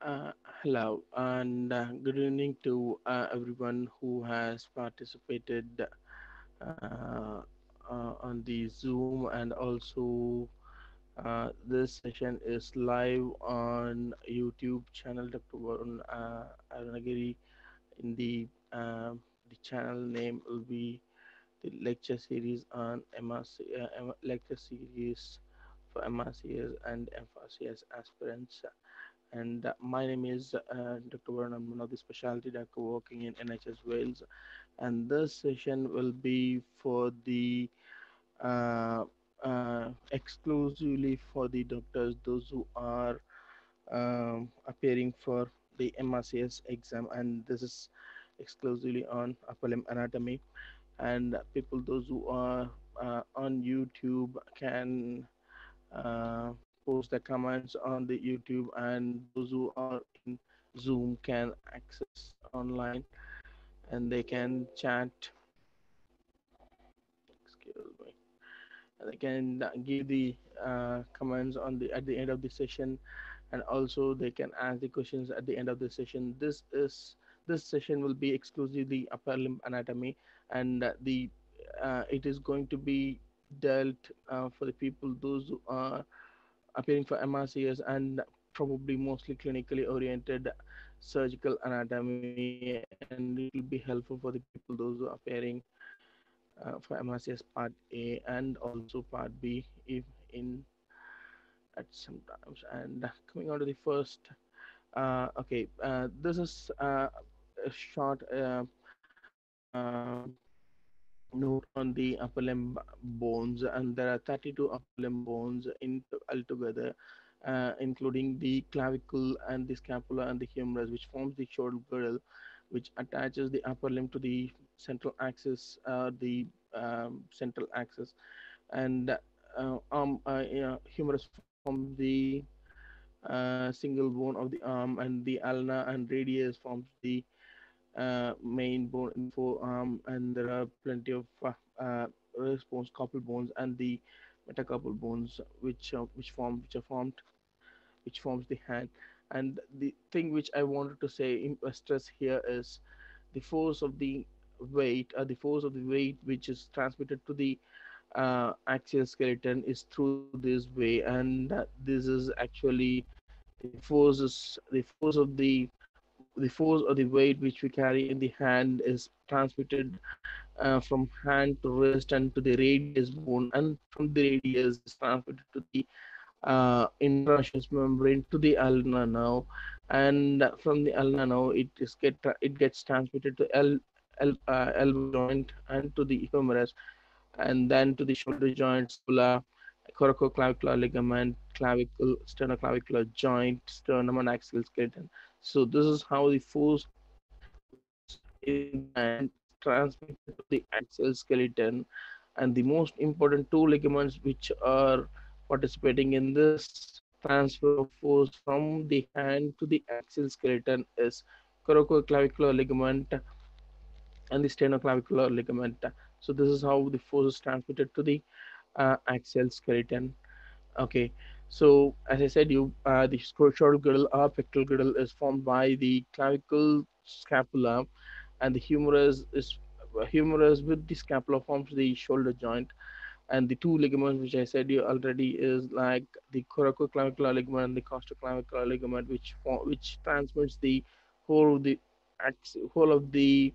Uh, hello and uh, good evening to uh, everyone who has participated uh, uh, on the Zoom and also uh, this session is live on YouTube channel Dr. Varun Arunagiri. In the the channel name will be the lecture series on MRC, lecture series for MRCS and FRCS aspirants and my name is uh, Dr. Varun. I'm one of the specialty doctor working in NHS Wales, and this session will be for the uh, uh, exclusively for the doctors, those who are um, appearing for the MRCS exam, and this is exclusively on upper limb anatomy. And people, those who are uh, on YouTube, can uh, post their comments on the YouTube, and those who are in Zoom can access online and they can chat. Excuse me. And they can give the uh, comments on the at the end of the session, and also they can ask the questions at the end of the session. This is this session will be exclusively upper limb anatomy, and the uh, it is going to be dealt uh, for the people those who are appearing for MRCS and probably mostly clinically oriented surgical anatomy, and it will be helpful for the people those who are appearing uh, for MRCS Part A and also Part B if in at some times. And coming on to the first, uh, okay, uh, this is uh, a short uh, uh, note on the upper limb bones, and there are 32 upper limb bones in altogether, uh, including the clavicle and the scapula and the humerus, which forms the shoulder girdle, which attaches the upper limb to the central axis, uh, the um, central axis, and uh, arm uh, humerus forms the uh, single bone of the arm, and the ulna and radius forms the uh, main bone in forearm, and there are plenty of uh, uh, bones, carpal bones, and the metacarpal bones, which uh, which form which are formed, which forms the hand. And the thing which I wanted to say, uh, stress here is the force of the weight, or the force of the weight which is transmitted to the uh, axial skeleton is through this way, and uh, this is actually the forces, the force of the the force or the weight which we carry in the hand is transmitted uh, from hand to wrist and to the radius bone and from the radius is transmitted to the uh, interosseous membrane to the ulna now and from the ulna now it is get it gets transmitted to L, L, uh, elbow joint and to the humerus and then to the shoulder joint scapula coracoclavicular ligament clavicle sternoclavicular joint sternum and axial skeleton so this is how the force and transmitted to the axial skeleton. And the most important two ligaments which are participating in this transfer of force from the hand to the axial skeleton is coracoclavicular ligament and the sternoclavicular ligament. So this is how the force is transmitted to the uh, axial skeleton. Okay, so as I said, you uh, the shoulder girdle or pectoral girdle is formed by the clavicle scapula, and the humerus is uh, humerus with the scapula forms the shoulder joint, and the two ligaments which I said you already is like the coracoclavicular ligament and the costoclavicular ligament, which which transmits the whole of the whole of the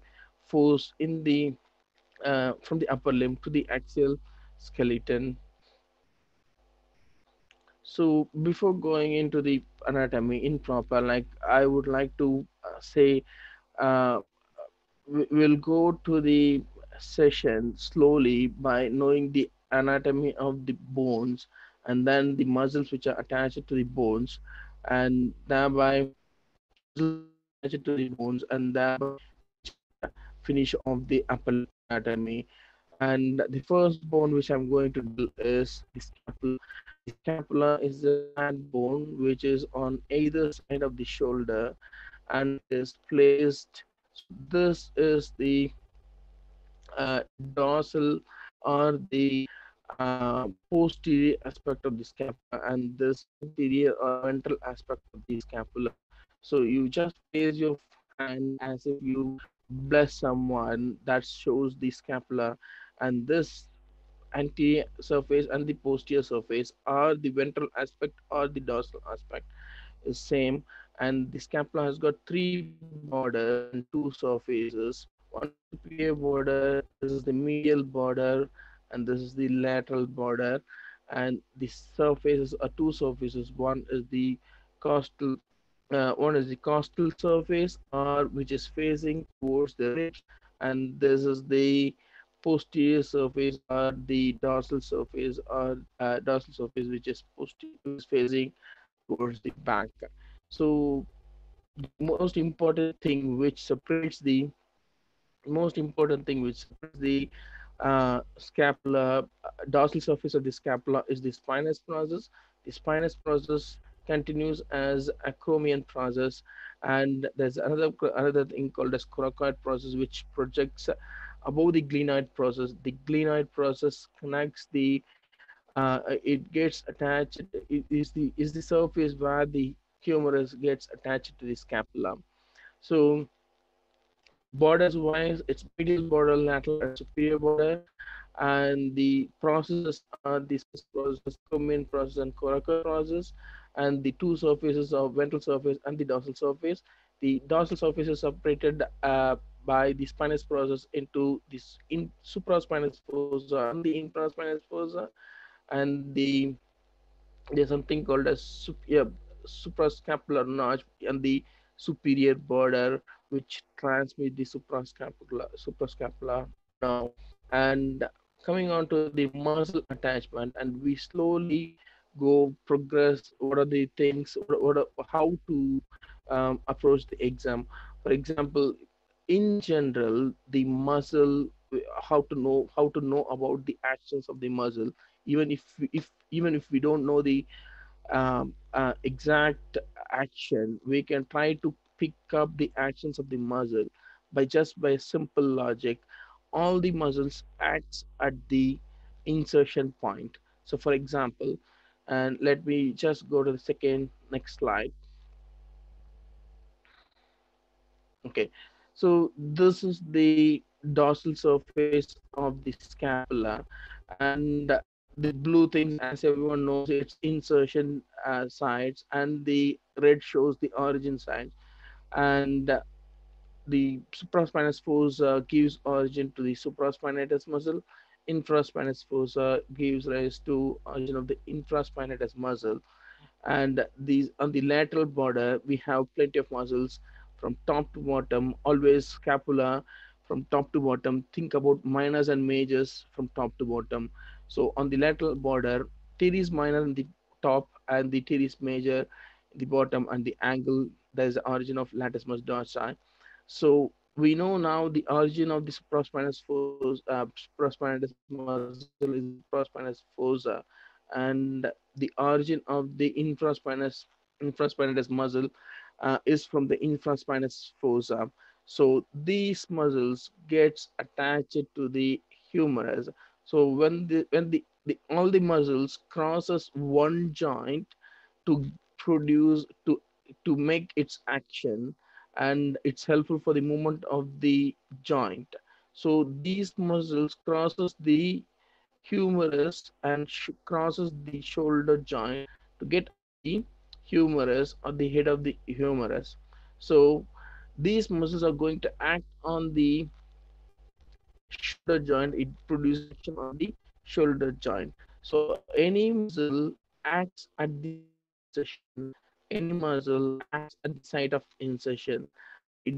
force in the uh, from the upper limb to the axial skeleton so before going into the anatomy in proper like i would like to uh, say uh, we- we'll go to the session slowly by knowing the anatomy of the bones and then the muscles which are attached to the bones and thereby attached to the bones and thereby finish of the upper anatomy. And the first bone which i'm going to do is the scapula scapula is the hand bone which is on either side of the shoulder and is placed. This is the uh, dorsal or the uh, posterior aspect of the scapula, and this anterior or ventral aspect of the scapula. So you just raise your hand as if you bless someone. That shows the scapula, and this anterior surface and the posterior surface are the ventral aspect or the dorsal aspect is same. And the scapula has got three borders and two surfaces. One superior border this is the medial border and this is the lateral border. And the surfaces are two surfaces. One is the costal uh, one is the costal surface or which is facing towards the ribs. And this is the posterior surface or the dorsal surface or uh, dorsal surface which is posterior is facing towards the back so the most important thing which separates the most important thing which separates the uh, scapula, uh, dorsal surface of the scapula is the spinous process. The spinous process continues as acromion process, and there's another another thing called as coracoid process, which projects above the glenoid process. The glenoid process connects the uh, it gets attached. It is the is the surface where the humerus gets attached to the scapula. So borders wise it's medial border lateral and superior border and the processes are the process common process and coracoid process and the two surfaces of ventral surface and the dorsal surface the dorsal surface is separated uh, by the spinous process into this in supraspinous fossa and the infraspinous fossa and the there's something called sup, yeah, suprascapular notch and the superior border which transmit the suprascapular suprascapular nerve and coming on to the muscle attachment and we slowly go progress what are the things what, what how to um, approach the exam. For example in general the muscle how to know how to know about the actions of the muscle even if if even if we don't know the um, uh, exact action we can try to pick up the actions of the muscle by just by simple logic. All the muscles acts at the insertion point. So for example and let me just go to the second next slide. Okay so this is the dorsal surface of the scapula. And the blue things as everyone knows it's insertion uh, sites and the red shows the origin site and the supraspinous fossa gives origin to the supraspinatus muscle. Infraspinous fossa gives rise to origin of the infraspinatus muscle. And these on the lateral border we have plenty of muscles from top to bottom always scapula from top to bottom. Think about minors and majors from top to bottom. So on the lateral border teres minor in the top and the teres major the bottom and the angle that is the origin of latissimus dorsi so we know now the origin of the supraspinous fossa, uh, supraspinatus muscle is fossa, and the origin of the infraspinous infraspinatus muscle uh, is from the infraspinous fossa. So these muscles gets attached to the humerus. So when the when the, the all the muscles crosses one joint to produce to to make its action and it's helpful for the movement of the joint so these muscles crosses the humerus and crosses the shoulder joint to get the humerus or the head of the humerus so these muscles are going to act on the shoulder joint. It produces action on the shoulder joint. So any muscle acts at the insertion. Any muscle acts at the site of insertion. It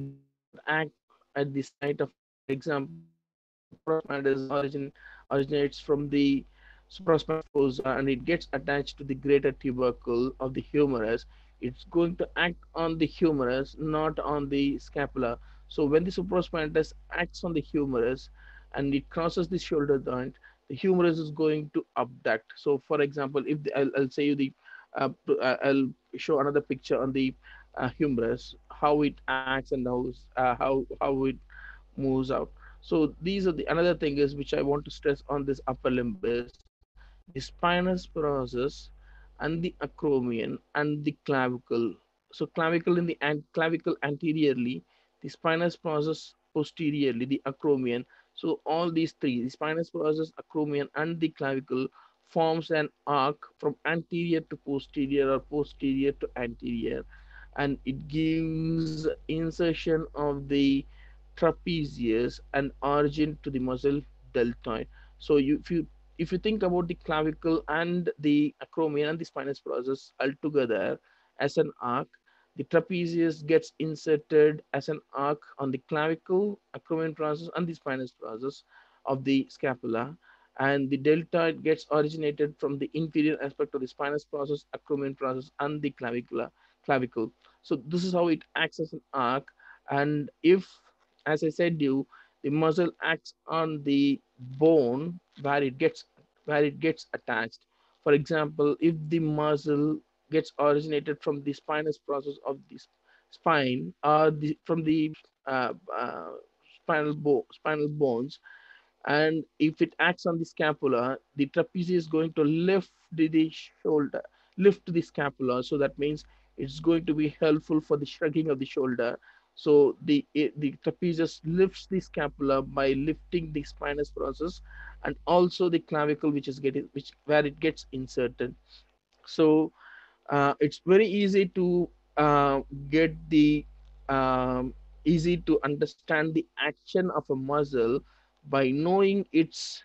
acts at the site of for example origin originates from the supraspinal and it gets attached to the greater tubercle of the humerus. It's going to act on the humerus not on the scapula. So when the supraspinatus acts on the humerus and it crosses the shoulder joint the humerus is going to abduct. So for example if the, I'll, I'll say you the uh, uh, I'll show another picture on the uh, humerus, how it acts and how uh, how how it moves out. So these are the another thing is which I want to stress on this upper limb is the spinous process and the acromion and the clavicle. So clavicle in the and clavicle anteriorly, the spinous process posteriorly, the acromion. So all these three, the spinous process, acromion, and the clavicle forms an arc from anterior to posterior or posterior to anterior. And it gives insertion of the trapezius and origin to the muscle deltoid. So you, if you if you think about the clavicle and the acromion and the spinous process altogether as an arc the trapezius gets inserted as an arc on the clavicle acromion process and the spinous process of the scapula. And the deltoid gets originated from the inferior aspect of the spinous process acromion process and the clavicular clavicle. So this is how it acts as an arc. And if as i said you the muscle acts on the bone where it gets where it gets attached. For example if the muscle gets originated from the spinous process of the spine or the from the uh, uh, spinal bo- spinal bones and if it acts on the scapula the trapezius is going to lift the, the shoulder lift the scapula. So that means it's going to be helpful for the shrugging of the shoulder so the the trapezius lifts the scapula by lifting the spinous process and also the clavicle which is getting which where it gets inserted. So uh, it's very easy to uh, get the um, easy to understand the action of a muscle by knowing its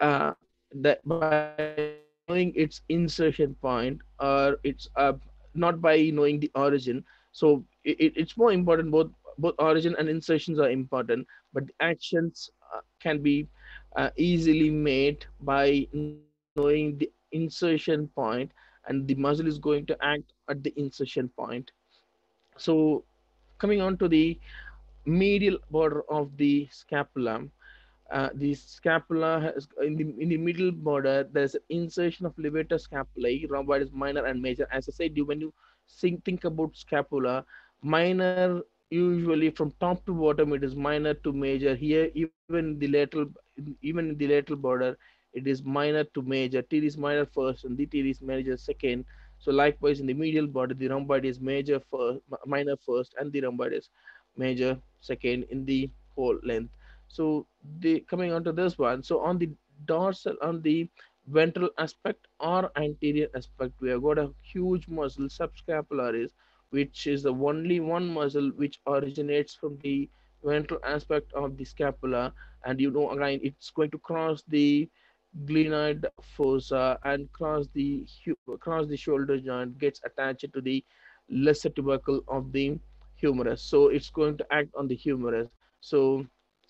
uh, that by knowing its insertion point or it's uh, not by knowing the origin so it, it's more important both both origin and insertions are important but actions uh, can be uh, easily made by knowing the insertion point and the muscle is going to act at the insertion point so coming on to the medial border of the scapula. Uh, the scapula has in the in the middle border there's an insertion of levator scapulae rhomboids minor and major as i said when you think, think about scapula. Minor usually from top to bottom it is minor to major. Here even the lateral even in the lateral border it is minor to major. teres minor first and the t is major second. So likewise in the medial border the rhomboid is major first minor first and the rhomboid is major second in the whole length. So the coming on to this one. So on the dorsal on the ventral aspect or anterior aspect. We have got a huge muscle subscapularis which is the only one muscle which originates from the ventral aspect of the scapula. And you know again it's going to cross the glenoid fossa and cross the cross the shoulder joint gets attached to the lesser tubercle of the humerus. So it's going to act on the humerus. So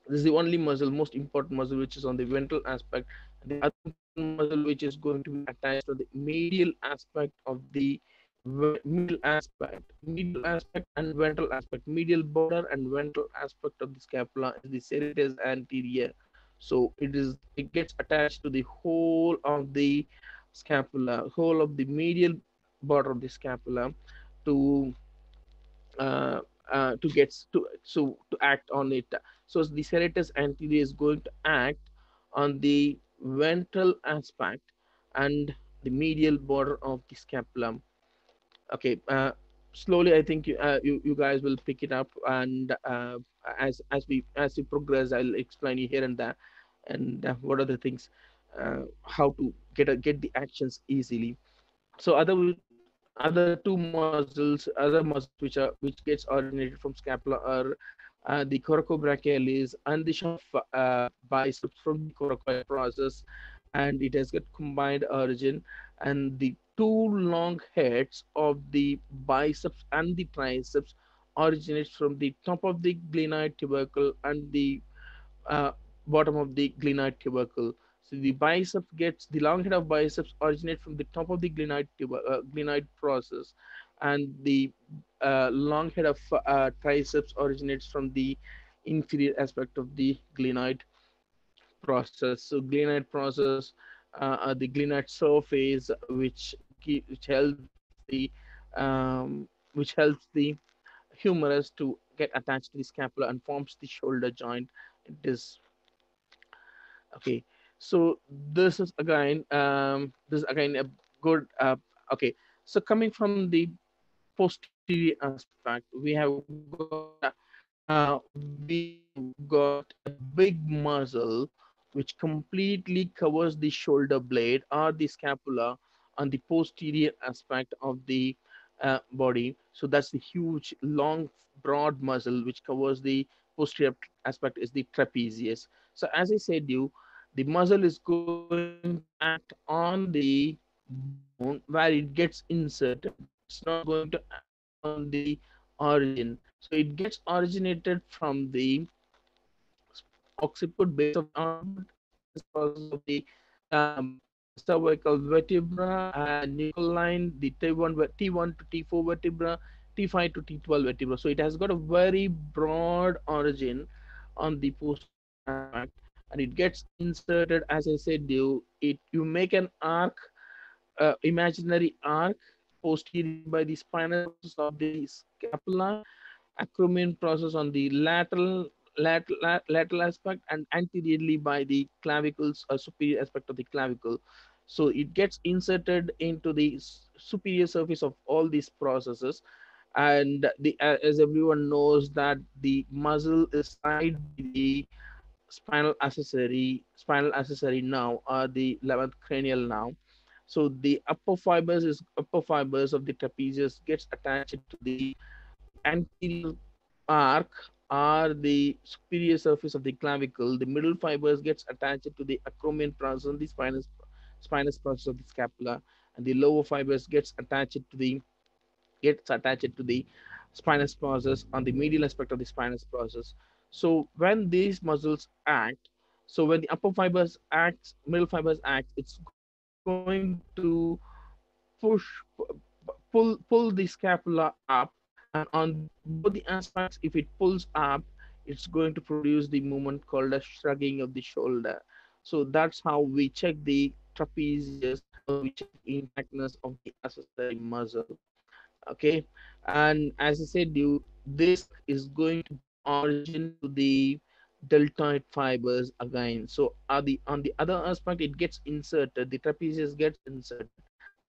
this is the only muscle most important muscle which is on the ventral aspect. The other muscle which is going to be attached to the medial aspect of the medial aspect. Medial aspect and ventral aspect. Medial border and ventral aspect of the scapula is the serratus anterior. So it is it gets attached to the whole of the scapula whole of the medial border of the scapula to uh, uh, to get to so to act on it. So the serratus anterior is going to act on the ventral aspect and the medial border of the scapula. Okay, uh, slowly I think you, uh, you, you guys will pick it up, and uh, as as we as we progress, I'll explain you here and there, and uh, what are the things, uh, how to get a, get the actions easily. So other other two muscles, other muscles which are which gets originated from scapula are uh, the coracobrachialis and the uh, biceps from the coracoid process, and it has got combined origin. And the two long heads of the biceps and the triceps originates from the top of the glenoid tubercle and the uh, bottom of the glenoid tubercle. So the biceps gets the long head of biceps originate from the top of the glenoid uh, glenoid process, and the uh, long head of uh, triceps originates from the inferior aspect of the glenoid process. So glenoid process, uh, the glenoid surface, which which helps the um, which helps the humerus to get attached to the scapula and forms the shoulder joint. It is okay so this is again um, this is again a good uh, okay so coming from the posterior aspect, we have got uh, we got a big muscle which completely covers the shoulder blade or the scapula on the posterior aspect of the uh, body. So that's the huge, long, broad muscle which covers the posterior aspect is the trapezius. So as I said you, the muscle is going to act on the bone where it gets inserted. It's not going to on the origin. So it gets originated from the occiput base of the um, cervical vertebra and nuchal line, the T1, T1 to T4 vertebra, T5 to T12 vertebra. So it has got a very broad origin on the post and it gets inserted as I said you it you make an arc uh, imaginary arc posterior by the spinal of the scapula acromion process on the lateral lateral, lateral aspect and anteriorly by the clavicles or superior aspect of the clavicle. So it gets inserted into the superior surface of all these processes and the uh, as everyone knows that the muscle is tied the spinal accessory spinal accessory nerve or the 11th cranial nerve so the upper fibers is upper fibers of the trapezius gets attached to the anterior arc or the superior surface of the clavicle the middle fibers gets attached to the acromion process the spinous spinous process of the scapula and the lower fibers gets attached to the gets attached to the spinous process on the medial aspect of the spinous process. So when these muscles act, so when the upper fibers act, middle fibers act, it's going to push, pull, pull the scapula up, and on both the aspects, if it pulls up, it's going to produce the movement called a shrugging of the shoulder. So that's how we check the trapezius, check the intactness of the accessory muscle okay and as i said you this is going to origin to the deltoid fibers again. So are the on the other aspect it gets inserted the trapezius gets inserted.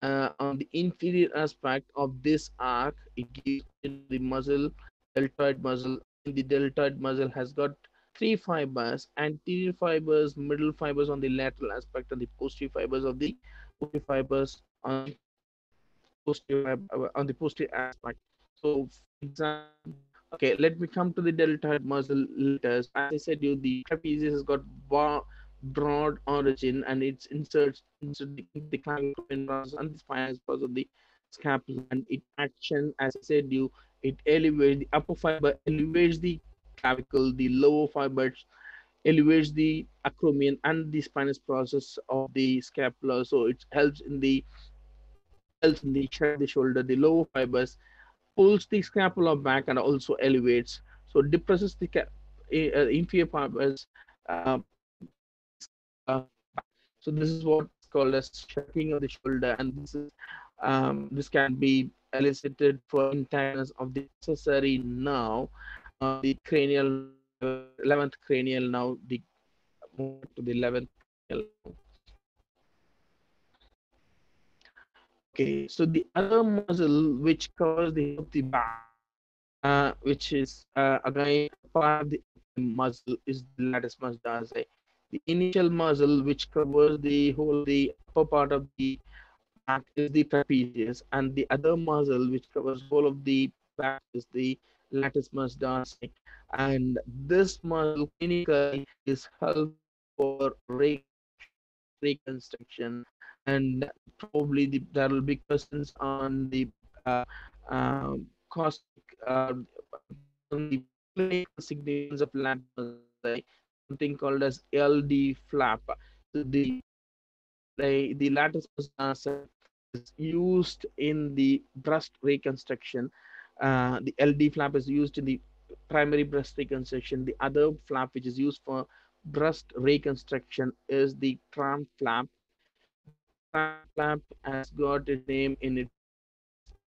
Uh, on the inferior aspect of this arc it gives the muscle deltoid muscle the deltoid muscle has got three fibers anterior fibers middle fibers on the lateral aspect and the posterior fibers of the posterior fibers on posterior uh, on the posterior aspect. So, example, okay, let me come to the deltoid muscle. As I said, you the trapezius has got broad origin and it's inserts into the, the clavicle and the spinous process of the scapula and it action as I said you it elevates the upper fiber elevates the clavicle the lower fibers elevates the acromion and the spinous process of the scapula so it helps in the helps in the the shoulder, the lower fibers, pulls the scapula back and also elevates. So depresses the uh, inferior fibers. Uh, uh, so this is what's called as shrugging of the shoulder, and this is um, this can be elicited for intactness of the accessory nerve, uh, the cranial 11th cranial nerve, the to the 11th cranial. Okay, so the other muscle which covers the of the back, uh, which is uh, again part of the muscle is the latissimus dorsi. The initial muscle which covers the whole the upper part of the back is the trapezius, and the other muscle which covers whole of the back is the latissimus dorsi. And this muscle clinically is helpful for reconstruction and probably the, there will be questions on the uh, uh, cost uh, on the significance of lamp something called as LD flap. So the the, the lattice is used in the breast reconstruction. Uh, the LD flap is used in the primary breast reconstruction. The other flap which is used for breast reconstruction is the TRAM flap flap has got a name in it.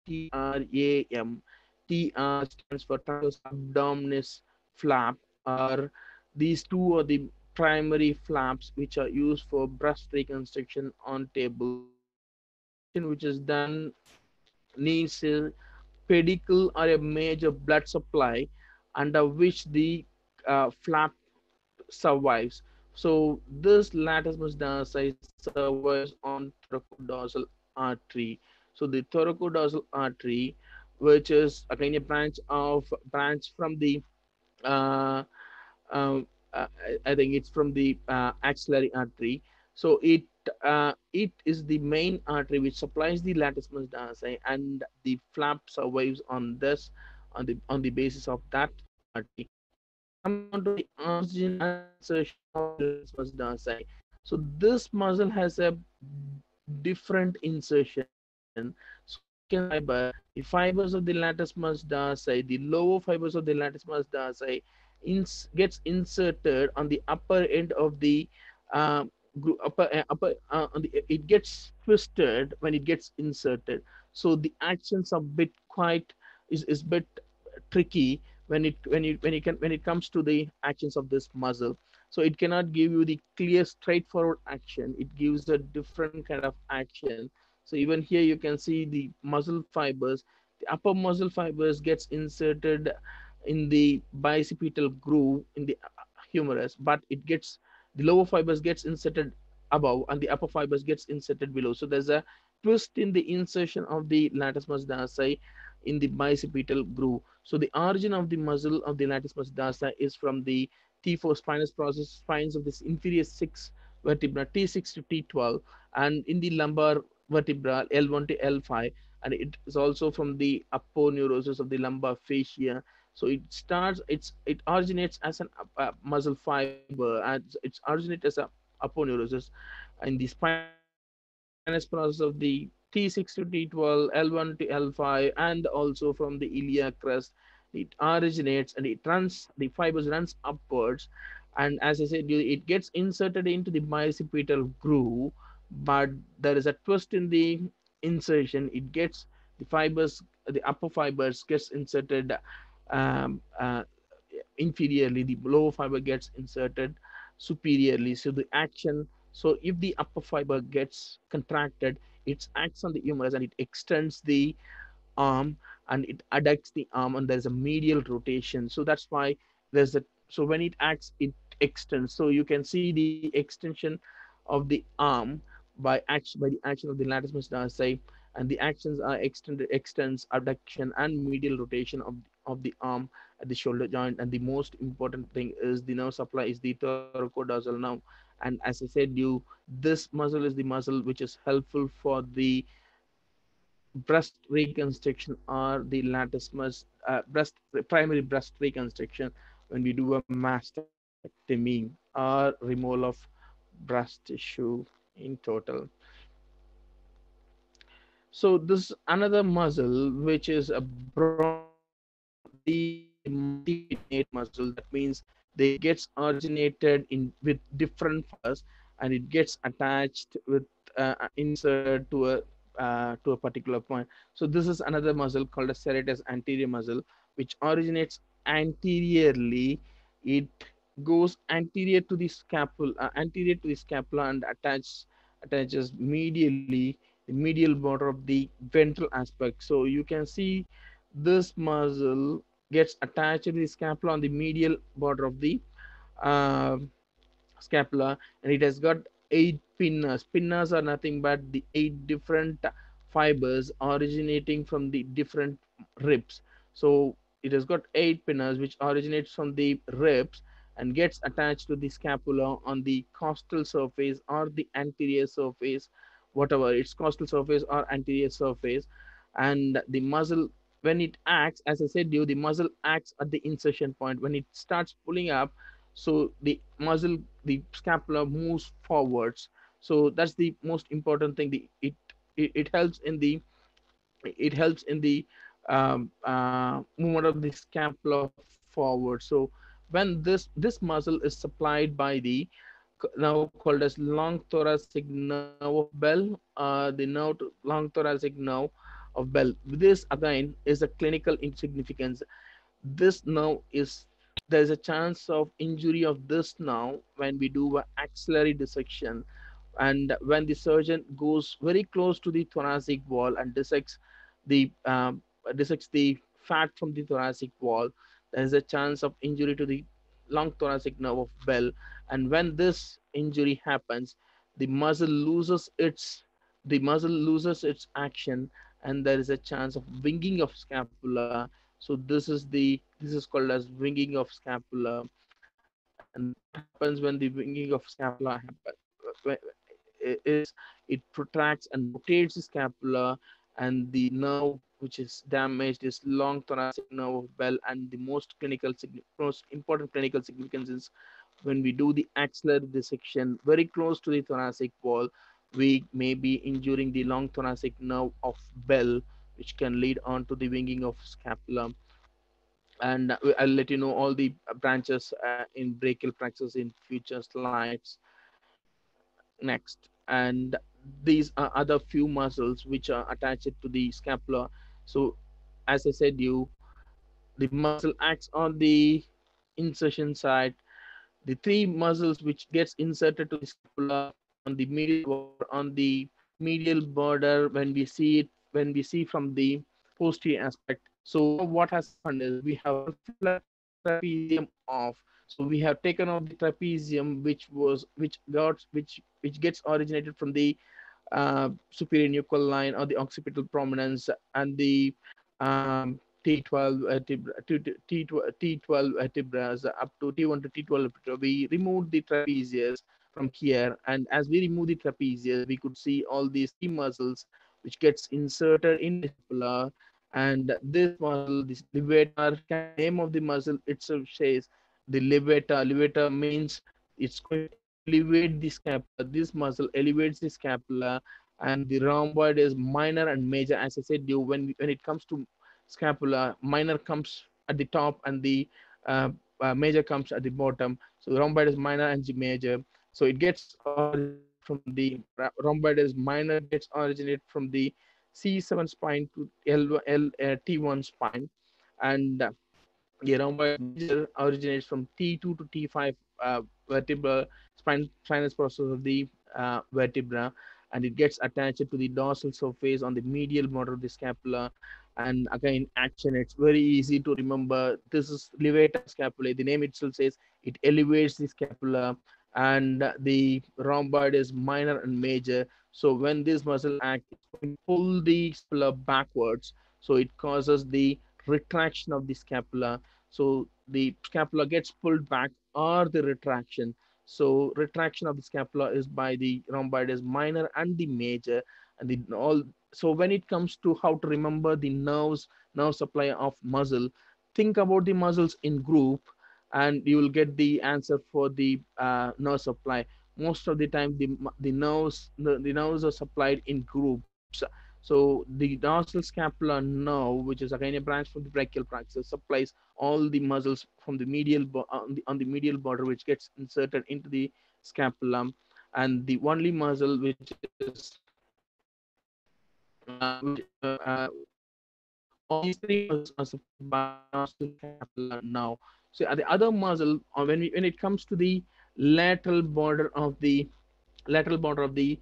TRAM. TR stands for transverse abdominis flap. Or these two are the primary flaps which are used for breast reconstruction on table, which is done knees pedicle or a major blood supply under which the uh, flap survives. So this latissimus dorsi survives on thoracodorsal artery. So the thoracodorsal artery, which is again a branch of branch from the uh, um, uh, I think it's from the uh, axillary artery. So it uh, it is the main artery which supplies the latissimus dorsi, and the flap survives on this on the on the basis of that artery. On to the and insertion of latissimus dorsi. So this muscle has a different insertion. So fiber, the fibers of the latissimus dorsi, the lower fibers of the latissimus dorsi ins gets inserted on the upper end of the uh, upper uh, upper uh, on the it gets twisted when it gets inserted so the actions are bit quite is is bit tricky when it when you when you can when it comes to the actions of this muscle so it cannot give you the clear straightforward action. It gives a different kind of action. So even here you can see the muscle fibers. The upper muscle fibers gets inserted in the bicipital groove in the humerus but it gets the lower fibers gets inserted above and the upper fibers gets inserted below. So there's a twist in the insertion of the latissimus dorsi in the bicipital groove. So the origin of the muscle of the latissimus dorsi is from the T4 spinous process spines of this inferior six vertebra T6 to T12 and in the lumbar vertebra L1 to L5 and it is also from the aponeurosis of the lumbar fascia. So it starts it's it originates as an uh, muscle fiber and it's originates as a aponeurosis in the spinous process of the T6 to T12, L1 to L5, and also from the iliac crest. It originates and it runs, the fibers runs upwards. And as I said, it gets inserted into the bicipital groove, but there is a twist in the insertion. It gets the fibers, the upper fibers gets inserted um, uh, inferiorly, the lower fiber gets inserted superiorly. So the action, so if the upper fiber gets contracted, it acts on the humerus and it extends the arm and it adducts the arm and there's a medial rotation. So that's why there's a, so when it acts, it extends. So you can see the extension of the arm by action by the action of the latissimus dorsi and the actions are extended extends abduction and medial rotation of of the arm at the shoulder joint and the most important thing is the nerve supply is the thoracodorsal nerve and as i said you this muscle is the muscle which is helpful for the breast reconstruction or the latissimus uh, breast primary breast reconstruction when we do a mastectomy or removal of breast tissue in total. So this is another muscle which is a bronchodilated muscle that means they gets originated in with different fibers and it gets attached with uh, insert to a uh, to a particular point so this is another muscle called a serratus anterior muscle which originates anteriorly it goes anterior to the scapula uh, anterior to the scapula and attaches attaches medially the medial border of the ventral aspect. So you can see this muscle gets attached to the scapula on the medial border of the uh, scapula and it has got eight pinners. Pinners are nothing but the eight different fibers originating from the different ribs. So it has got eight pinners which originates from the ribs and gets attached to the scapula on the costal surface or the anterior surface whatever its costal surface or anterior surface and the muscle when it acts as i said you the muscle acts at the insertion point. When it starts pulling up so the muscle the scapula moves forwards. So that's the most important thing. The it it, it helps in the it helps in the um, uh, movement of the scapula forward. So when this this muscle is supplied by the now called as long thoracic nerve Bell, uh, the nerve long thoracic nerve of Bell. This again is a clinical insignificance. This now is there's a chance of injury of this now when we do an axillary dissection and when the surgeon goes very close to the thoracic wall and dissects the um, dissects the fat from the thoracic wall, there is a chance of injury to the long thoracic nerve of bell. And when this injury happens, the muscle loses its the muscle loses its action, and there is a chance of winging of scapula. So this is the this is called as winging of scapula, and happens when the winging of scapula happens? is it protracts and rotates the scapula and the nerve which is damaged is long thoracic nerve of bell and the most clinical most important clinical significance is when we do the axillary dissection very close to the thoracic wall we may be injuring the long thoracic nerve of bell which can lead on to the winging of scapula. And i'll let you know all the branches uh, in brachial plexus in future slides. Next. And these are other few muscles which are attached to the scapula. So as i said you the muscle acts on the insertion side. The three muscles which gets inserted to the scapula on the medial on the medial border when we see it when we see from the posterior aspect. So what has happened is we have a trapezium off. So we have taken off the trapezium which was which got which which gets originated from the uh, superior nuchal line or the occipital prominence and the um, T12 vertebra, T12 vertebrae up to T1 to T12 we removed the trapezius from here and as we remove the trapezius we could see all these T muscles which gets inserted in the scapula and this muscle this levator name of the muscle itself says the levator. Levator means it's going to elevate the scapula. This muscle elevates the scapula and the rhomboid is minor and major. As i said you when when it comes to scapula minor comes at the top and the uh, uh, major comes at the bottom. So the rhomboid is minor and the major so it gets from the rhomboid is minor gets originated from the c7 spine to l, l uh, t1 spine. And uh, the rhomboid originates from t2 to t5 uh, vertebra spine, spinous process of the uh, vertebra. And it gets attached to the dorsal surface on the medial border of the scapula. And again action it's very easy to remember. This is levator scapulae the name itself says it elevates the scapula and the rhomboid is minor and major. So when this muscle acts pull the scapula backwards. So it causes the retraction of the scapula. So the scapula gets pulled back or the retraction. So retraction of the scapula is by the rhomboid is minor and the major. And the all. So when it comes to how to remember the nerves, nerve supply of muscle, think about the muscles in group and you will get the answer for the uh, nerve supply. Most of the time, the, the nerves the, the nerves are supplied in groups. So the dorsal scapular nerve, which is again a branch from the brachial plexus, supplies all the muscles from the medial on the, on the medial border, which gets inserted into the scapula, and the only muscle which is uh, uh, all these three muscles are supplied by dorsal scapula nerve. So the other muscle, uh, when we, when it comes to the lateral border of the lateral border of the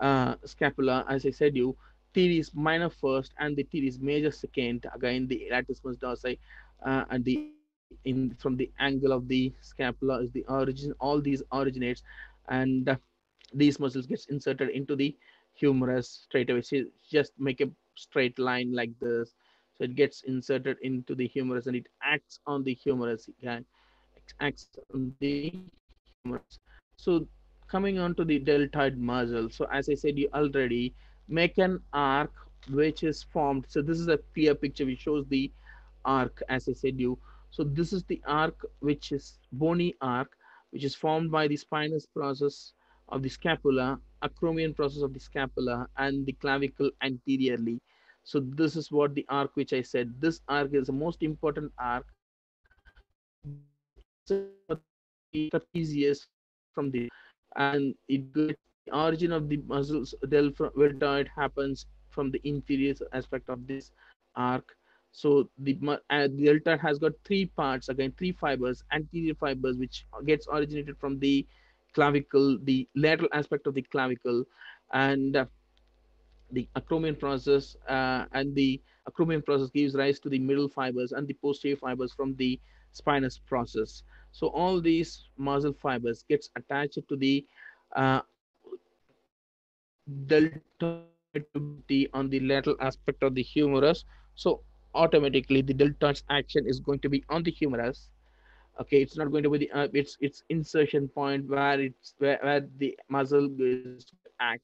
uh, scapula, as I said, you teres minor first and the teres major second. Again, the latissimus dorsi uh, and the in from the angle of the scapula is the origin. All these originates, and uh, these muscles gets inserted into the humerus straight away. So just make a straight line like this. So it gets inserted into the humerus and it acts on the humerus again. Acts on the humerus. So coming on to the deltoid muscle. So as I said you already, make an arc which is formed. So this is a clear picture which shows the arc as I said you. So this is the arc which is bony arc which is formed by the spinous process of the scapula, acromion process of the scapula and the clavicle anteriorly. So this is what the arc which I said. This arc is the most important arc. trapezius from the and it gets the origin of the muscles deltoid happens from the inferior aspect of this arc. So the, uh, deltoid has got three parts, again, three fibers, anterior fibers, which gets originated from the clavicle, the lateral aspect of the clavicle. And uh, the acromion process uh, and the acromion process gives rise to the middle fibers and the posterior fibers from the spinous process. So all these muscle fibers gets attached to the uh, deltoid on the lateral aspect of the humerus. So automatically the deltoid's action is going to be on the humerus. Okay it's not going to be the uh, it's it's insertion point where it's where, where the muscle is act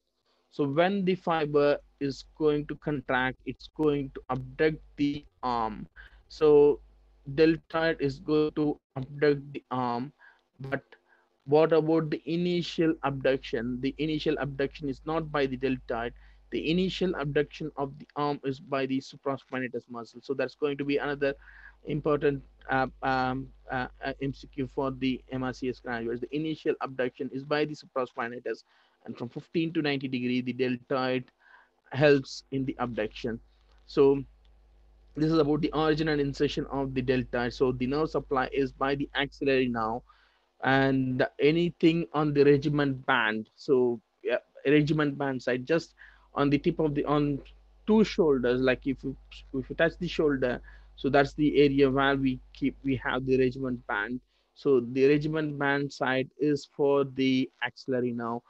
so when the fiber is going to contract it's going to abduct the arm. So deltoid is going to abduct the arm. But what about the initial abduction? The initial abduction is not by the deltoid the initial abduction of the arm is by the supraspinatus muscle. So that's going to be another important uh, um, uh, uh, MCQ for the MRCS graduates. The initial abduction is by the supraspinatus, and from 15 to 90 degree, the deltoid helps in the abduction. So this is about the origin and insertion of the deltoid. So the nerve supply is by the axillary now and anything on the regimental badge. So yeah, regimental badge side, just on the tip of the on two shoulders, like if you if you touch the shoulder so that's the area where we keep we have the regimental badge so the regimental badge side is for the axillary nerve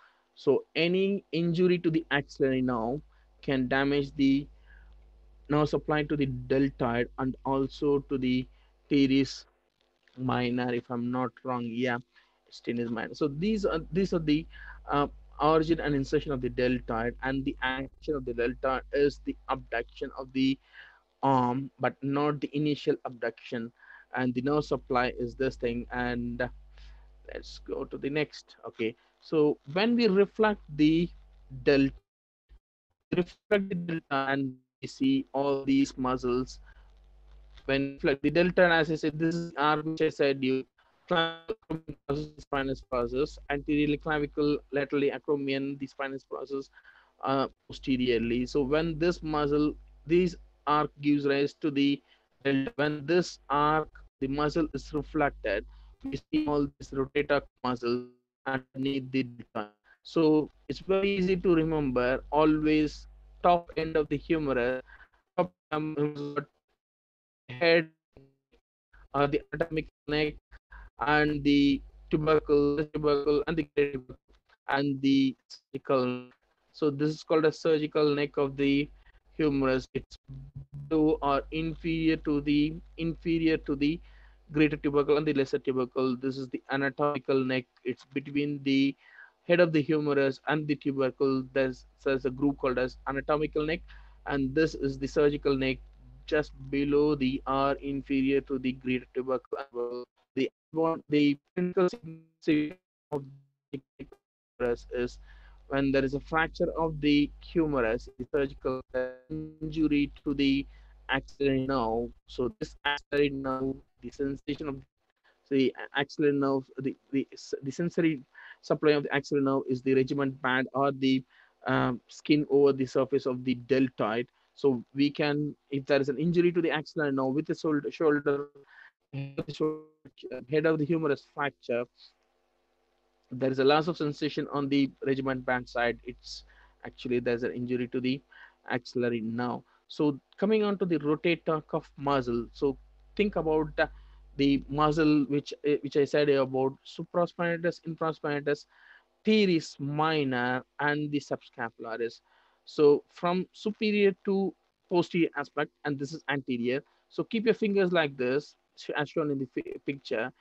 so any injury to the axillary nerve can damage the nerve supply to the deltoid and also to the teres minor if i'm not wrong. Yeah teres minor. So these are these are the uh, origin and insertion of the deltoid and the action of the deltoid is the abduction of the arm but not the initial abduction. And the nerve supply is this thing and let's go to the next. Okay so when we reflect the we reflect the delta and we see all these muscles when reflect the delta as i said this is r which i said you spinous process anteriorly clavicle laterally acromion the spinous process uh, posteriorly so when this muscle these arc gives rise to the delta. When this arc, the muscle is reflected, we see all these rotator muscles underneath the. So it's very easy to remember always top end of the humerus, top head or the anatomical neck and the tubercle, the tubercle and the and the surgical. So this is called a surgical neck of the humerus. It's below or inferior to the inferior to the greater tubercle and the lesser tubercle. This is the anatomical neck. It's between the head of the humerus and the tubercle. There's, there's a group called as anatomical neck, and this is the surgical neck just below the R inferior to the greater tubercle. The the clinical of the humerus is when there is a fracture of the humerus, the surgical injury to the axillary nerve. So this axillary nerve, the sensation of the axillary nerve, the, the, the sensory supply of the axillary nerve is the regimental badge or the um, skin over the surface of the deltoid. So we can, if there is an injury to the axillary nerve with the shoulder, shoulder head of the humerus fracture, there is a loss of sensation on the regimental badge side. It's actually there's an injury to the axillary nerve. So coming on to the rotator cuff muscle. So think about the, the muscle which eh, which I said about supraspinatus, infraspinatus, teres minor, and the subscapularis. So from superior to posterior aspect, and this is anterior. So keep your fingers like this, as shown in the picture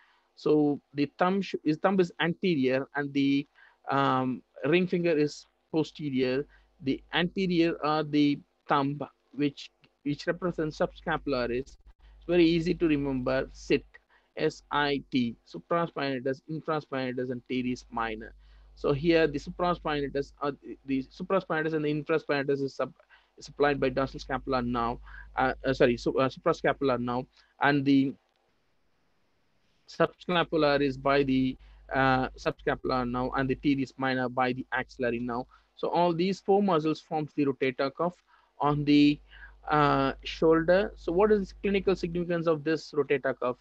so the thumb is thumb is anterior and the um, ring finger is posterior. The anterior are the thumb, which which represents subscapularis. It's very easy to remember. Sit, S-I-T, supraspinatus, infraspinatus, and teres minor. So here the supraspinatus, uh, the, supraspinatus and the infraspinatus is sub, supplied by dorsal scapula now. Uh, uh, sorry, so, uh, suprascapular now, and the subscapular is by the uh, subscapular now and the teres minor by the axillary now. So all these four muscles forms the rotator cuff on the uh, shoulder. So what is the clinical significance of this rotator cuff?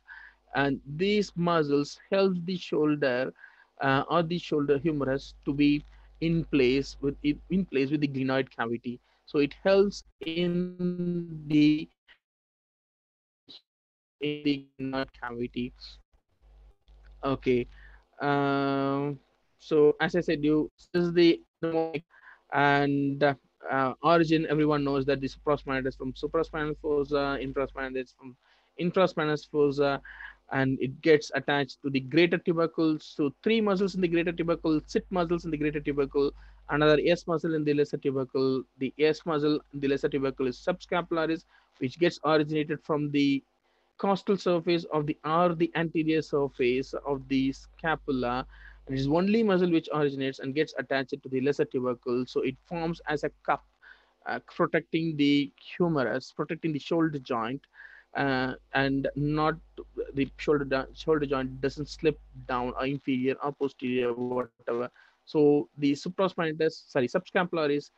And these muscles help the shoulder uh, or the shoulder humerus to be in place with in place with the glenoid cavity. so it helps in the in the glenoid cavity okay um so as i said you this is the and uh, uh, origin everyone knows that the supraspinatus is from supraspinal fossa infraspinatus from infraspinous fossa and it gets attached to the greater tubercle. So three muscles in the greater tubercle sit muscles in the greater tubercle another s muscle in the lesser tubercle. The s muscle in the lesser tubercle is subscapularis which gets originated from the costal surface of the or the anterior surface of the scapula it is only muscle which originates and gets attached to the lesser tubercle so it forms as a cup uh, protecting the humerus protecting the shoulder joint uh, and not the shoulder shoulder joint doesn't slip down or inferior or posterior whatever so the supraspinatus sorry subscapularis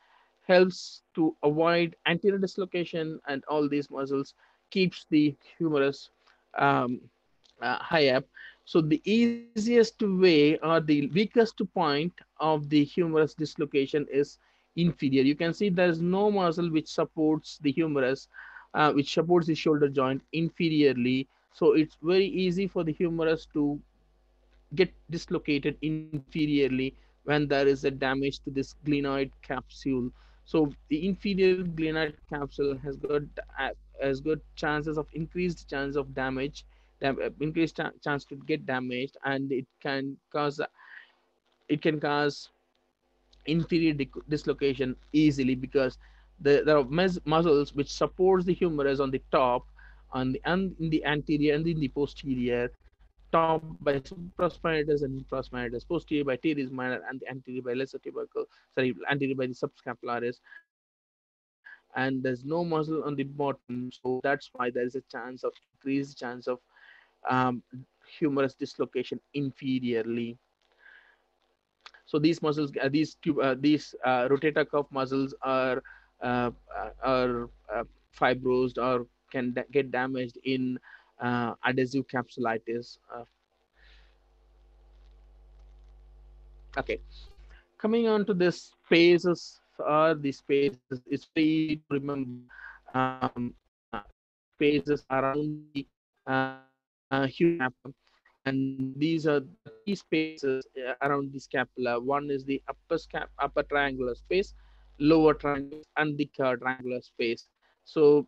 helps to avoid anterior dislocation and all these muscles keeps the humerus um, uh, high up. So the easiest way or the weakest point of the humerus dislocation is inferior. You can see there is no muscle which supports the humerus, uh, which supports the shoulder joint inferiorly. So it's very easy for the humerus to get dislocated inferiorly when there is a damage to this glenoid capsule. So the inferior glenoid capsule has got uh, has got chances of increased chance of damage, uh, Uh, increased chance to get damaged, and it can cause it can cause inferior dislocation easily because the, there are muscles which supports the humerus on the top on the and in the anterior and in the posterior top by supraspinatus and infraspinatus, posterior by teres minor and the anterior by lesser tubercle, sorry, anterior by the subscapularis. And there's no muscle on the bottom, so that's why there is a chance of increased chance of um, humerus dislocation inferiorly. So these muscles, uh, these uh, these uh, rotator cuff muscles are uh, are uh, fibrosed or can da get damaged in uh, adhesive capsulitis. Okay, coming on to this spaces are the spaces. It's to remember um, spaces around the uh, and these are the three spaces uh, around the scapula. One is the upper scap upper triangular space, lower triangular, and the quadrangular space. So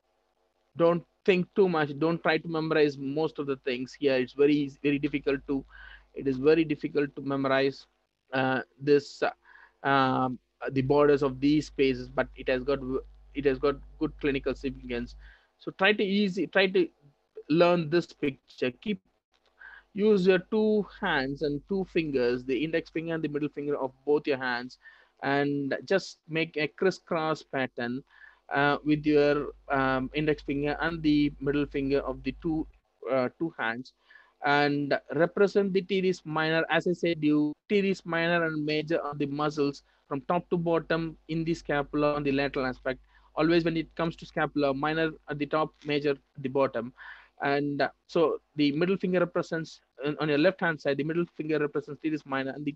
don't think too much don't try to memorize most of the things here it's very very difficult to it is very difficult to memorize uh, this uh, um, the borders of these spaces but it has got it has got good clinical significance so try to easy try to learn this picture. Keep use your two hands and two fingers the index finger and the middle finger of both your hands and just make a crisscross pattern uh, with your um, index finger and the middle finger of the two uh, two hands. And represent the teres minor as i said you teres minor and major are the muscles from top to bottom in the scapula on the lateral aspect. Always when it comes to scapula minor at the top major at the bottom and so the middle finger represents on your left hand side the middle finger represents teres minor and the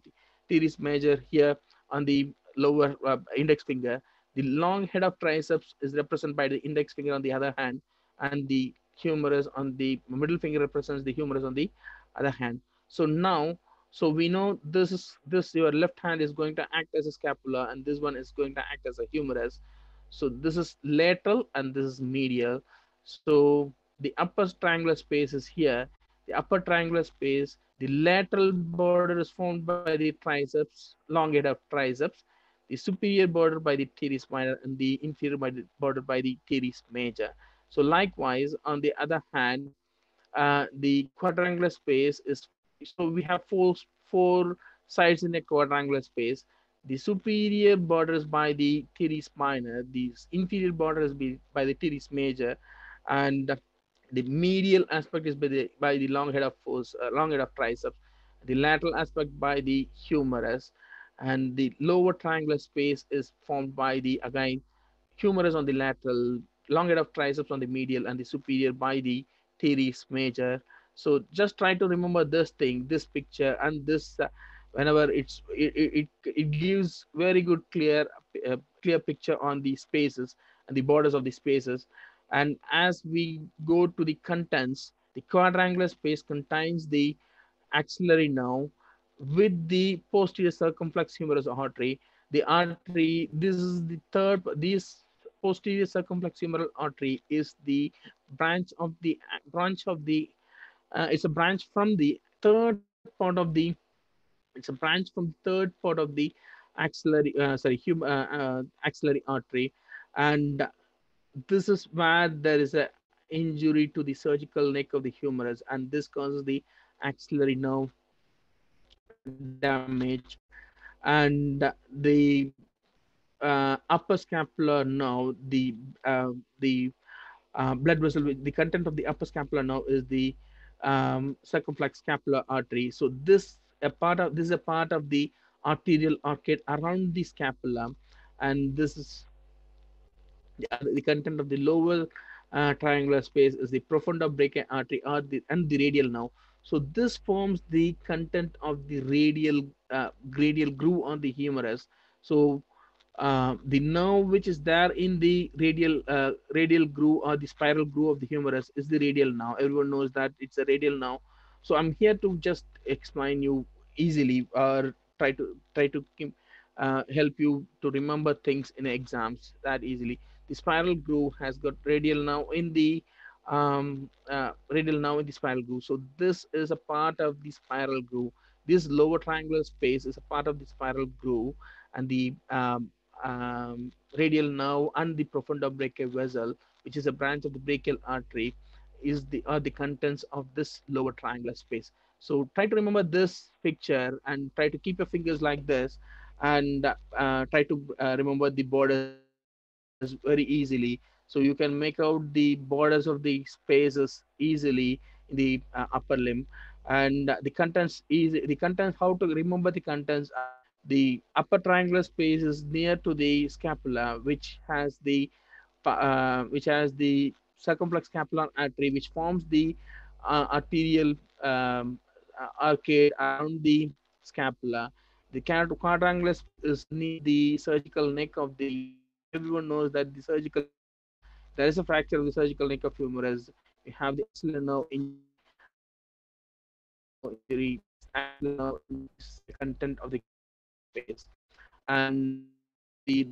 teres major here on the lower uh, index finger the long head of triceps is represented by the index finger on the other hand, and the humerus on the middle finger represents the humerus on the other hand. So now, so we know this is this your left hand is going to act as a scapula, and this one is going to act as a humerus. So this is lateral and this is medial. So the upper triangular space is here. The upper triangular space, the lateral border is formed by the triceps, long head of triceps, the superior border by the teres minor and the inferior border by the teres major. So likewise, on the other hand, uh, the quadrangular space is, so we have four, four sides in a quadrangular space. The superior borders by the teres minor, the inferior borders by, by the teres major, and the medial aspect is by the, by the long head of force, uh, long head of triceps, the lateral aspect by the humerus, and the lower triangular space is formed by the again humerus on the lateral long head of triceps on the medial and the superior by the teres major. So just try to remember this thing this picture and this uh, whenever it's it, it it gives very good clear a clear picture on the spaces and the borders of the spaces. And as we go to the contents, the quadrangular space contains the axillary nerve with the posterior circumflex humerus artery. The artery, this is the third, this posterior circumflex humeral artery is the branch of the branch of the uh, it's a branch from the third part of the it's a branch from the third part of the axillary uh, sorry hum, uh, uh, axillary artery and this is where there is a injury to the surgical neck of the humerus and this causes the axillary nerve damage. And the uh, upper scapular nerve the uh, the uh, blood vessel the content of the upper scapular nerve is the um, circumflex scapular artery. So this a part of this is a part of the arterial arcade around the scapula and this is the, content of the lower uh, triangular space is the profunda brachii artery or the, and the radial nerve so this forms the content of the radial uh, radial groove on the humerus. So uh, the nerve which is there in the radial uh, radial groove or the spiral groove of the humerus is the radial nerve. Everyone knows that it's a radial nerve. So I'm here to just explain you easily or try to try to uh, help you to remember things in exams that easily. The spiral groove has got radial now in the um, uh, radial now in the spiral groove. So this is a part of the spiral groove. This lower triangular space is a part of the spiral groove and the um, um, radial nerve and the profunda brachial vessel, which is a branch of the brachial artery, is the are the contents of this lower triangular space. So try to remember this picture and try to keep your fingers like this and uh, try to uh, remember the borders very easily. So you can make out the borders of the spaces easily in the uh, upper limb. And the contents is the contents how to remember the contents the upper triangular space is near to the scapula which has the uh, which has the circumflex scapular artery which forms the uh, arterial um, uh, arcade around the scapula. The quadrangular is near the surgical neck of the everyone knows that the surgical there is a fracture of the surgical neck of humerus. We have the axillary nerve injury, the content of the space, and the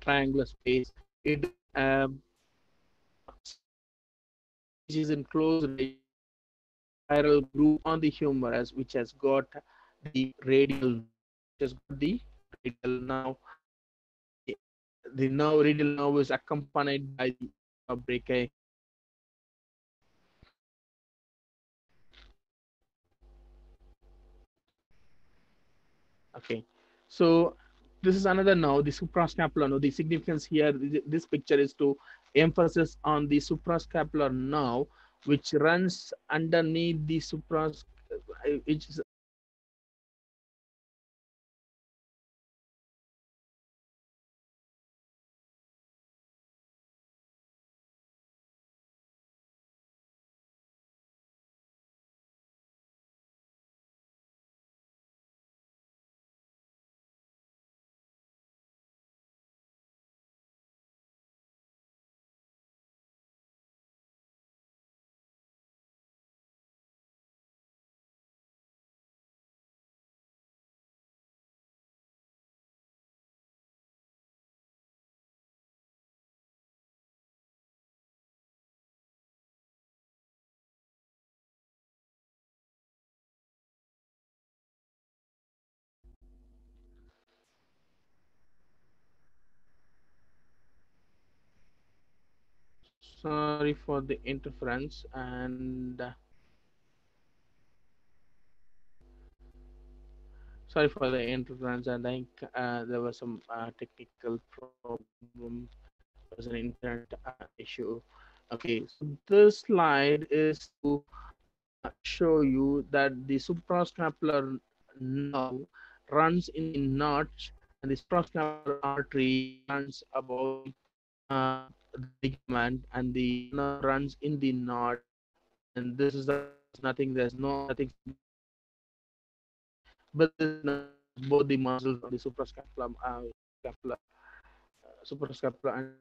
triangular space. It um, is in close spiral groove on the humerus, which has got the radial, which has got the radial now the nerve radial nerve is accompanied by the brachii. Eh? Okay, so this is another now the suprascapular nerve. The significance here, this picture is to emphasis on the suprascapular nerve, which runs underneath the supras, uh, which is sorry for the interference and uh, sorry for the interference. And I think uh, there was some uh, technical problem. There was an internet uh, issue. Okay so this slide is to uh, show you that the suprascapular nerve runs in the notch and the suprascapular artery runs above uh, ligament and the runs in the knot and this is the, nothing there's no nothing. But both the muscles of the suprascapular uh, scapula, uh, suprascapula, and.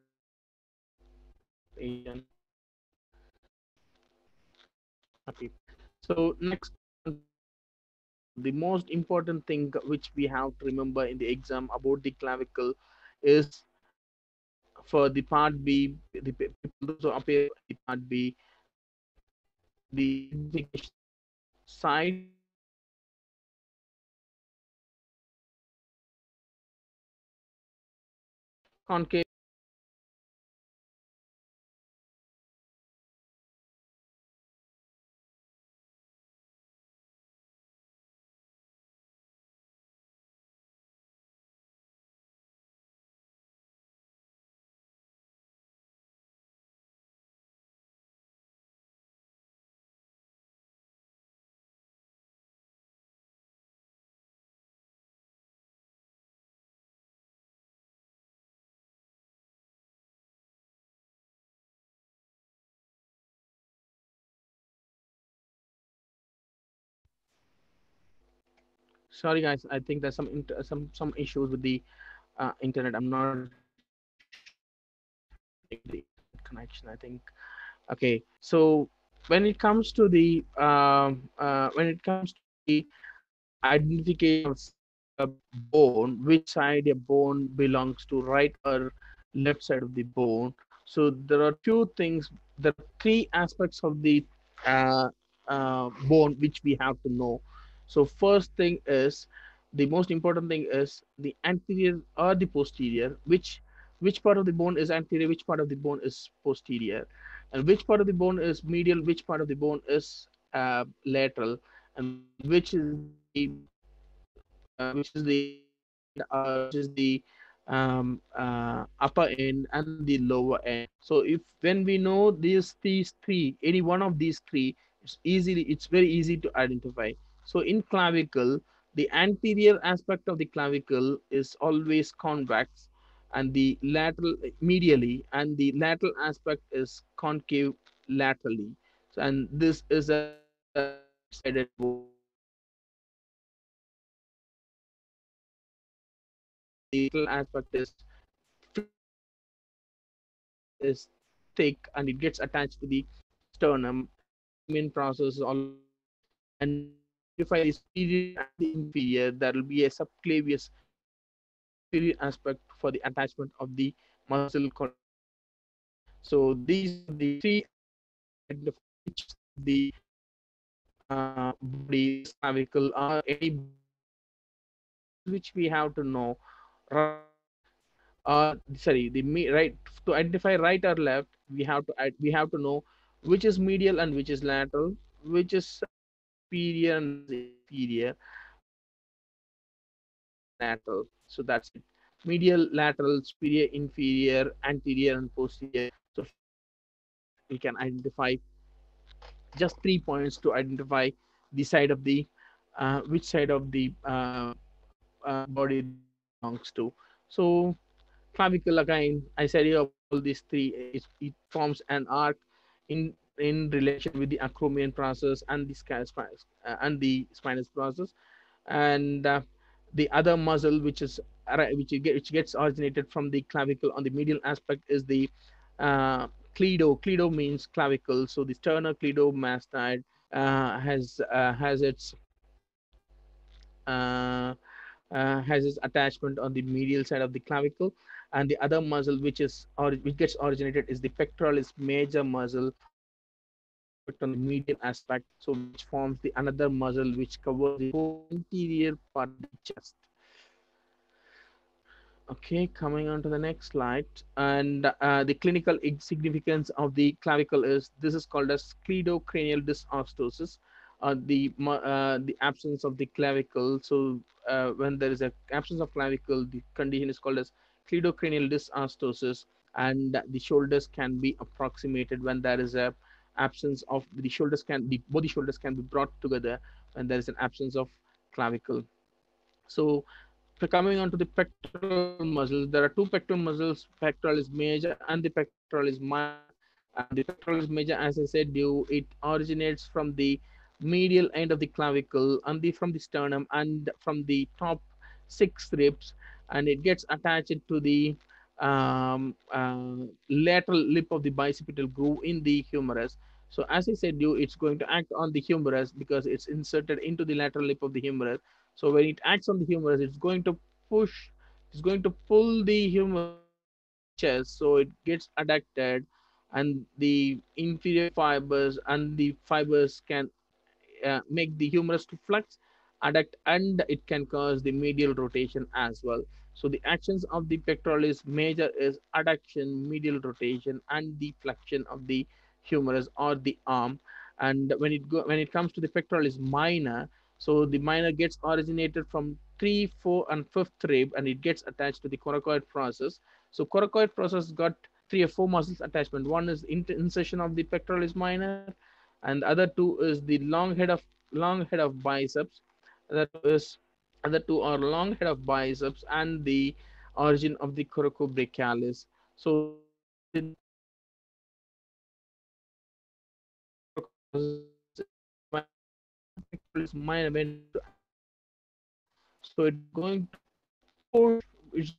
So next, the most important thing which we have to remember in the exam about the clavicle is for the part B, the people who appear the part B, the side concave Sorry, guys. I think there's some some some issues with the uh, internet. I'm not the connection. I think. Okay, so when it comes to the um, uh, when it comes to the identification of bone, which side a bone belongs to, right or left side of the bone. So there are two things. Are three aspects of the uh, uh, bone which we have to know. So first thing is the most important thing is the anterior or the posterior, which which part of the bone is anterior, which part of the bone is posterior, and which part of the bone is medial, which part of the bone is uh, lateral, and which is the uh, which is the uh, which is the um, uh, upper end and the lower end. So if when we know these these three, any one of these three, it's easily it's very easy to identify. So in clavicle, the anterior aspect of the clavicle is always convex, and the lateral medially, and the lateral aspect is concave laterally. So and this is a sided aspect is is thick and it gets attached to the sternum. Main process all and if I superior and the inferior, there will be a subclavius inferior aspect for the attachment of the muscle. So these are the three the uh, body clavicle or any which we have to know uh sorry the right to identify right or left we have to we have to know which is medial and which is lateral which is superior and inferior lateral. So that's it. Medial lateral superior inferior anterior and posterior. So we can identify just three points to identify the side of the uh, which side of the uh, uh, body belongs to. So clavicle again i said all these three it, it forms an arc in in relation with the acromion process and the uh, and the spinous process. And uh, the other muscle which is which, get, which gets originated from the clavicle on the medial aspect is the uh, cleido cleido means clavicle. So the sternocleidomastoid uh, has uh, has its uh, uh, has its attachment on the medial side of the clavicle. And the other muscle which is or which gets originated is the pectoralis major muscle on the medial aspect so which forms the another muscle which covers the whole interior part of the chest. Okay coming on to the next slide. And uh, the clinical significance of the clavicle is this is called as cleidocranial dysostosis uh, the uh, the absence of the clavicle. So uh, when there is a absence of clavicle the condition is called as cleidocranial dysostosis and the shoulders can be approximated when there is a absence of the shoulders can be both the shoulders can be brought together when there is an absence of clavicle. So coming on to the pectoral muscles there are two pectoral muscles pectoralis major and the pectoralis minor. And the pectoralis major as i said you it originates from the medial end of the clavicle and the from the sternum and from the top six ribs and it gets attached to the um, uh, lateral lip of the bicipital groove in the humerus. So as I said, you it's going to act on the humerus because it's inserted into the lateral lip of the humerus. So when it acts on the humerus, it's going to push, it's going to pull the humerus chest, so it gets adducted, and the inferior fibers and the fibers can uh, make the humerus to flex, adduct, and it can cause the medial rotation as well. So the actions of the pectoralis major is adduction, medial rotation, and the flexion of the humerus or the arm. And when it go when it comes to the pectoralis minor, so the minor gets originated from three, four, and fifth rib, and it gets attached to the coracoid process. So coracoid process got three or four muscles attachment. One is insertion of the pectoralis minor, and the other two is the long head of long head of biceps. That is the two are long head of biceps and the origin of the coracobrachialis. So so it's going to push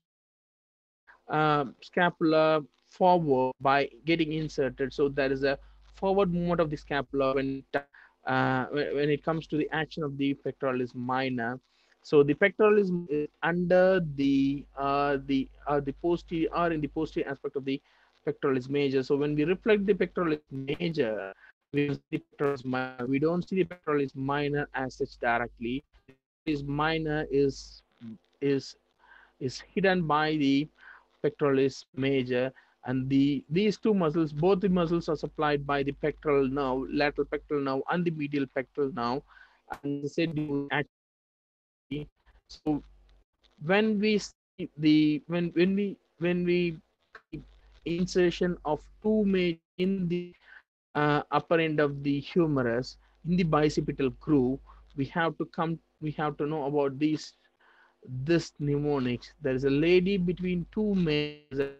uh, scapula forward by getting inserted. So there is a forward movement of the scapula when uh, when it comes to the action of the pectoralis minor. So the pectoralis is under the uh, the uh, the posterior or in the posterior aspect of the pectoralis major. So when we reflect the pectoralis major, we see the pectoralis minor. We don't see the pectoralis minor as such directly. This minor is is is hidden by the pectoralis major and the these two muscles both the muscles are supplied by the pectoral nerve lateral pectoral nerve and the medial pectoral nerve. And said so when we see the when when we when we insertion of two major in the uh, upper end of the humerus in the bicipital groove we have to come we have to know about these this mnemonics. There is a lady between two majors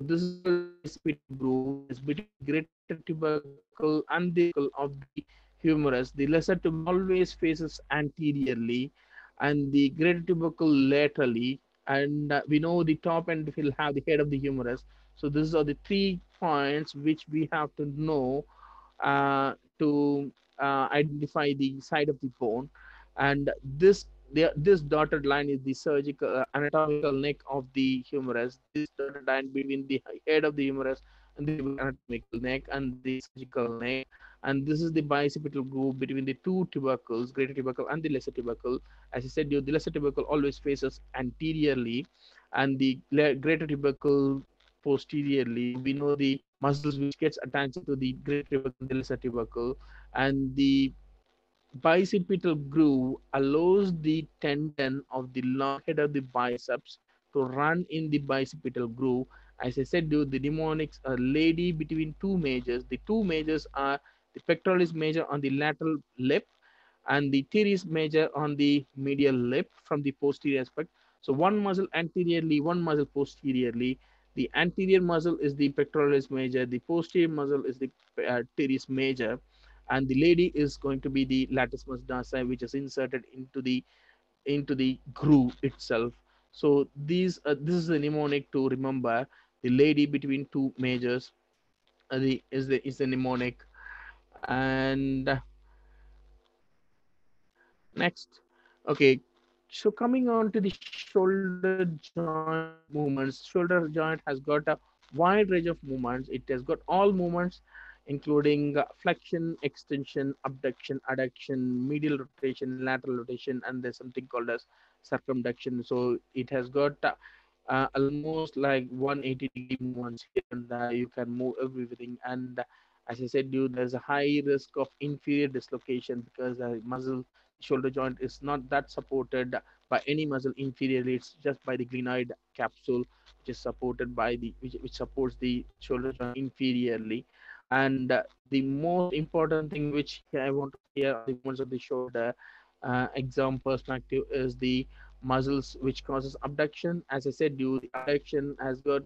this is between greater tubercle and the of the humerus. The lesser tubercle always faces anteriorly and the greater tubercle laterally. And uh, we know the top end will have the head of the humerus. So these are the three points which we have to know uh, to uh, identify the side of the bone. And this the, this dotted line is the surgical uh, anatomical neck of the humerus. This dotted line between the head of the humerus and the anatomical neck and the surgical neck. And this is the bicipital groove between the two tubercles, greater tubercle and the lesser tubercle. As I said, the lesser tubercle always faces anteriorly and the greater tubercle posteriorly. We know the muscles which gets attached to the greater tubercle and the lesser tubercle and the bicipital groove allows the tendon of the long head of the biceps to run in the bicipital groove. As I said, do the mnemonics are lady between two majors. The two majors are the pectoralis major on the lateral lip and the teres major on the medial lip from the posterior aspect. So one muscle anteriorly, one muscle posteriorly. The anterior muscle is the pectoralis major. The posterior muscle is the uh, teres major and the lady is going to be the latissimus dorsi which is inserted into the into the groove itself. So these uh, this is the mnemonic to remember. The lady between two majors uh, the is the is the mnemonic. And next okay. So coming on to the shoulder joint movements. Shoulder joint has got a wide range of movements. It has got all movements including flexion, extension, abduction, adduction, medial rotation, lateral rotation, and there's something called as circumduction. So it has got uh, uh, almost like 180 degree movements here and you can move everything. And uh, as I said, you there's a high risk of inferior dislocation because the muscle shoulder joint is not that supported by any muscle inferiorly. It's just by the glenoid capsule, which is supported by the which, which supports the shoulder joint inferiorly and uh, the most important thing which I want to hear the movements of the shoulder uh, exam perspective is the muscles which causes abduction. As I said, you the abduction has got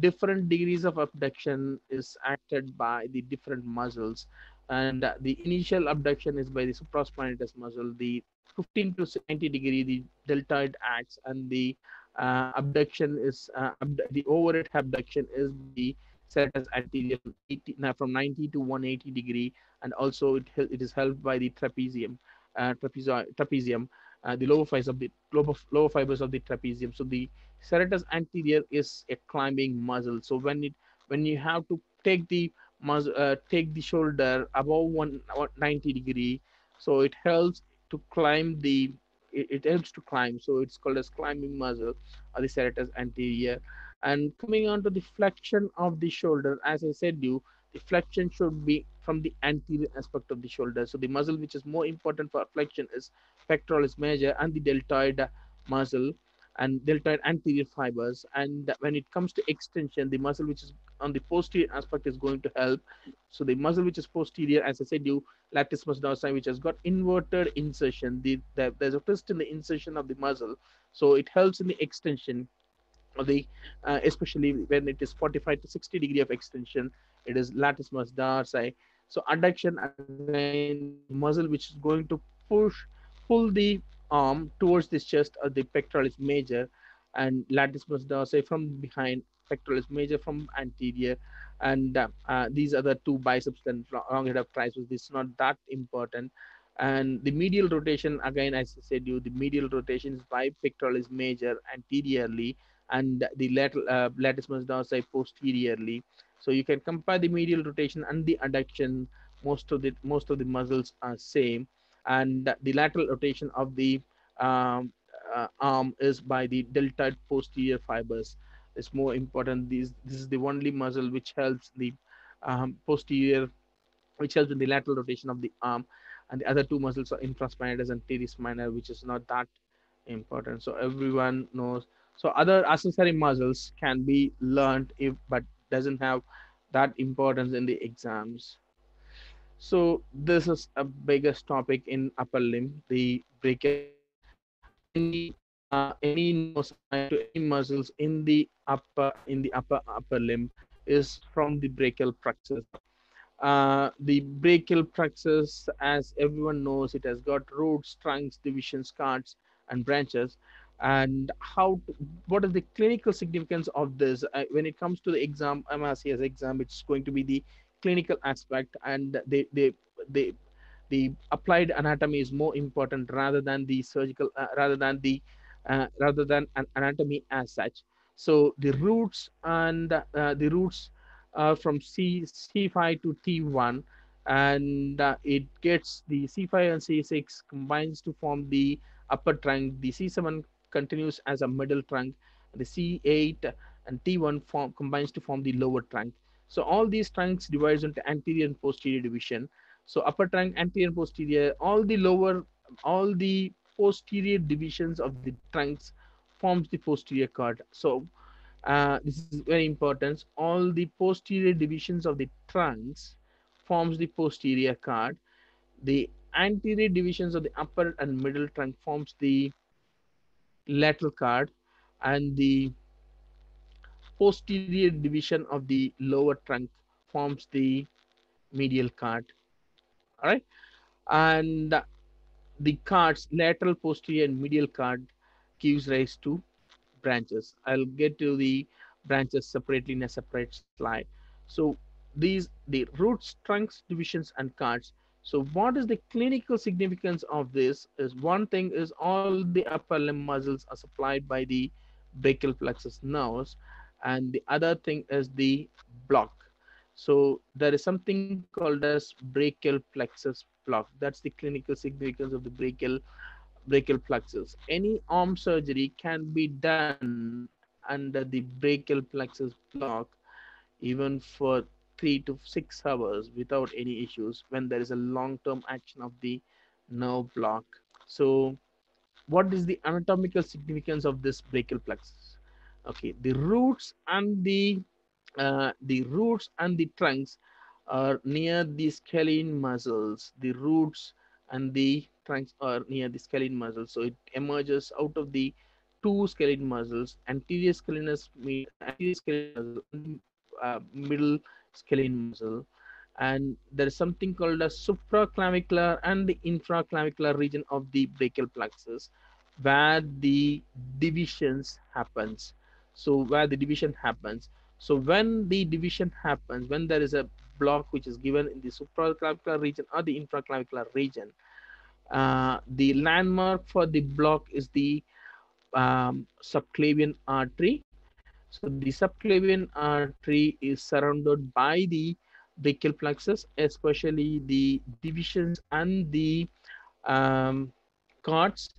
different degrees of abduction is acted by the different muscles and uh, the initial abduction is by the supraspinatus muscle. The 15 to 90 degree, the deltoid acts, and the uh, abduction is uh, abd- the overhead abduction is by the serratus anterior from 80, now from 90 to 180 degree, and also it it is helped by the trapezium, uh, trapezo- trapezium, uh, the lower fibers of the lower, lower fibers of the trapezium. So the serratus anterior is a climbing muscle. So when it when you have to take the muscle, uh, take the shoulder above one 90 degree, so it helps to climb the it, it helps to climb. So it's called as climbing muscle or the serratus anterior. And coming on to the flexion of the shoulder, as I said you, the flexion should be from the anterior aspect of the shoulder. So the muscle which is more important for flexion is pectoralis major and the deltoid muscle and deltoid anterior fibers. And when it comes to extension, the muscle which is on the posterior aspect is going to help. So the muscle which is posterior, as I said, you latissimus dorsi, which has got inverted insertion. The, the, there's a twist in the insertion of the muscle, so it helps in the extension the, uh, especially when it is 45 to 60 degree of extension. It is latissimus dorsi. So adduction again, muscle which is going to push, pull the arm towards the chest or the pectoralis major, and latissimus dorsi from behind, pectoralis major from anterior, and uh, uh, these are the two biceps and long head of triceps. This is not that important. And the medial rotation, again, as I said, you the medial rotation is by pectoralis major anteriorly, and the lateral uh, latissimus dorsi posteriorly. So you can compare the medial rotation and the adduction. Most of the most of the muscles are same, and the lateral rotation of the um, uh, arm is by the deltoid posterior fibers is more important. This this is the only muscle which helps the um, posterior, which helps in the lateral rotation of the arm, and the other two muscles are infraspinatus and teres minor, which is not that important. So everyone knows. So other accessory muscles can be learned if but doesn't have that importance in the exams. So this is a biggest topic in upper limb, the brachial. Any uh, any muscles in the upper in the upper upper limb is from the brachial plexus. Uh, the brachial plexus, as everyone knows, it has got roots, trunks, divisions, cords, and branches. And how? What is the clinical significance of this? Uh, when it comes to the exam, MRCS exam, it's going to be the clinical aspect, and they they they the applied anatomy is more important rather than the surgical, uh, rather than the uh, rather than an anatomy as such. So the roots and uh, the roots from C C5 to T1, and uh, it gets the C5 and C6 combines to form the upper trunk. The C7 continues as a middle trunk. The C8 and T1 form combines to form the lower trunk. So all these trunks divides into anterior and posterior division. So upper trunk, anterior and posterior, all the lower, all the posterior divisions of the trunks forms the posterior cord. So uh, this is very important. All the posterior divisions of the trunks forms the posterior cord. The anterior divisions of the upper and middle trunk forms the lateral cord, and the posterior division of the lower trunk forms the medial cord. All right, and the cords lateral, posterior, and medial cord gives rise to branches. I'll get to the branches separately in a separate slide. So these the roots, trunks, divisions, and cords. So what is the clinical significance of this? Is one thing is all the upper limb muscles are supplied by the brachial plexus nerves, and the other thing is the block. So there is something called as brachial plexus block. That's the clinical significance of the brachial brachial plexus. Any arm surgery can be done under the brachial plexus block even for three to six hours without any issues when there is a long-term action of the nerve block. So what is the anatomical significance of this brachial plexus? Okay, the roots and the uh, the roots and the trunks are near the scalene muscles. The roots and the trunks are near the scalene muscles. So it emerges out of the two scalene muscles, anterior scalenus, anterior scalene muscle, uh, middle scalene muscle. and there is something called a supraclavicular and the infraclavicular region of the brachial plexus where the divisions happens. So where the division happens. So when the division happens when there is a block which is given in the supraclavicular region or the infraclavicular region uh, the landmark for the block is the um, subclavian artery so the subclavian artery is surrounded by the brachial plexus, especially the divisions and the um, cords.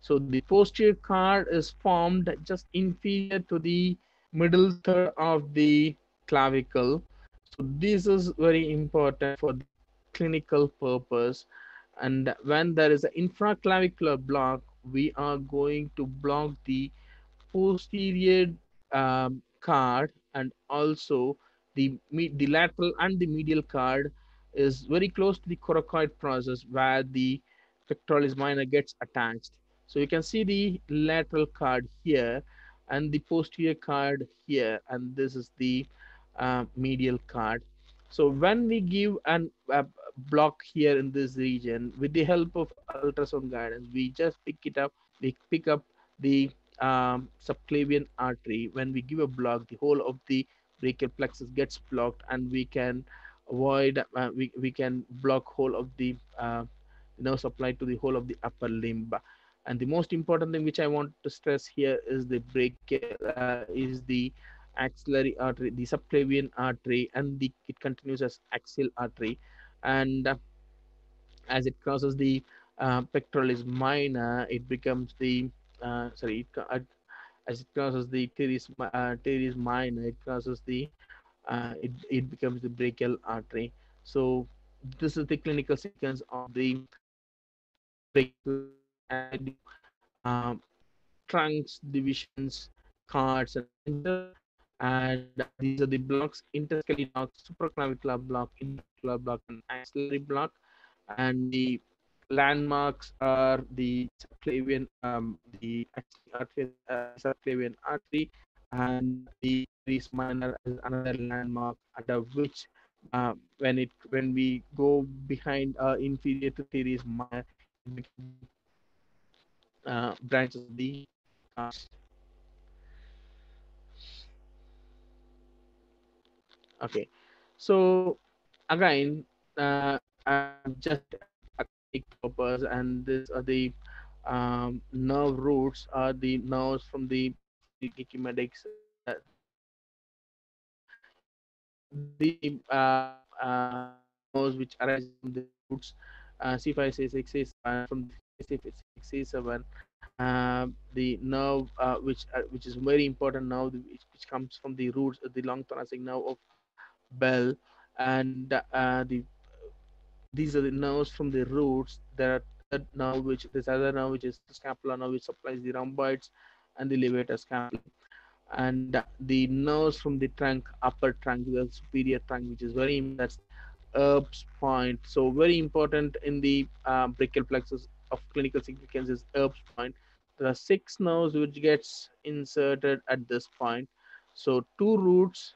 So the posterior cord is formed just inferior to the middle third of the clavicle. So this is very important for clinical purpose. And when there is an infraclavicular block, we are going to block the posterior um, cord and also the the lateral and the medial cord is very close to the coracoid process where the pectoralis minor gets attached. So you can see the lateral cord here and the posterior cord here and this is the uh, medial cord. So when we give an, a block here in this region with the help of ultrasound guidance, we just pick it up, we pick up the um, subclavian artery, when we give a block, the whole of the brachial plexus gets blocked and we can avoid, uh, we, we can block whole of the uh, nerve supply to the whole of the upper limb. And the most important thing which I want to stress here is the brachial, uh, is the axillary artery, the subclavian artery, and the it continues as axial artery. And uh, as it crosses the uh, pectoralis minor, it becomes the uh, sorry, it, uh, as it crosses the teres, uh, teres minor, it crosses the, uh, it, it becomes the brachial artery. So this is the clinical sequence of the brachial um, trunks, divisions, cords, and and these are the blocks interscalene block, supraclavicular block, interclavicular block, and axillary block. And the landmarks are the subclavian, um, the artery, uh, subclavian artery, and the teres minor is another landmark under which uh, when it when we go behind uh, inferior to teres minor, uh, branches of the cast. Okay, so again, uh, just purpose and this are the um, nerve roots are the nerves from the echumedics uh, the uh, uh, nerves which arise from the roots uh, C5, C6, C7 from C6, C7 uh, the nerve uh, which uh, which is very important now which, which comes from the roots the long thoracic nerve of Bell and uh, the these are the nerves from the roots that are which this other nerve which is the scapula nerve which supplies the rhomboids and the levator scapula. And the nerves from the trunk upper trunk the superior trunk which is very that's Erb's point. So very important in the uh, brachial plexus of clinical significance is Erb's point. There are six nerves which gets inserted at this point. So two roots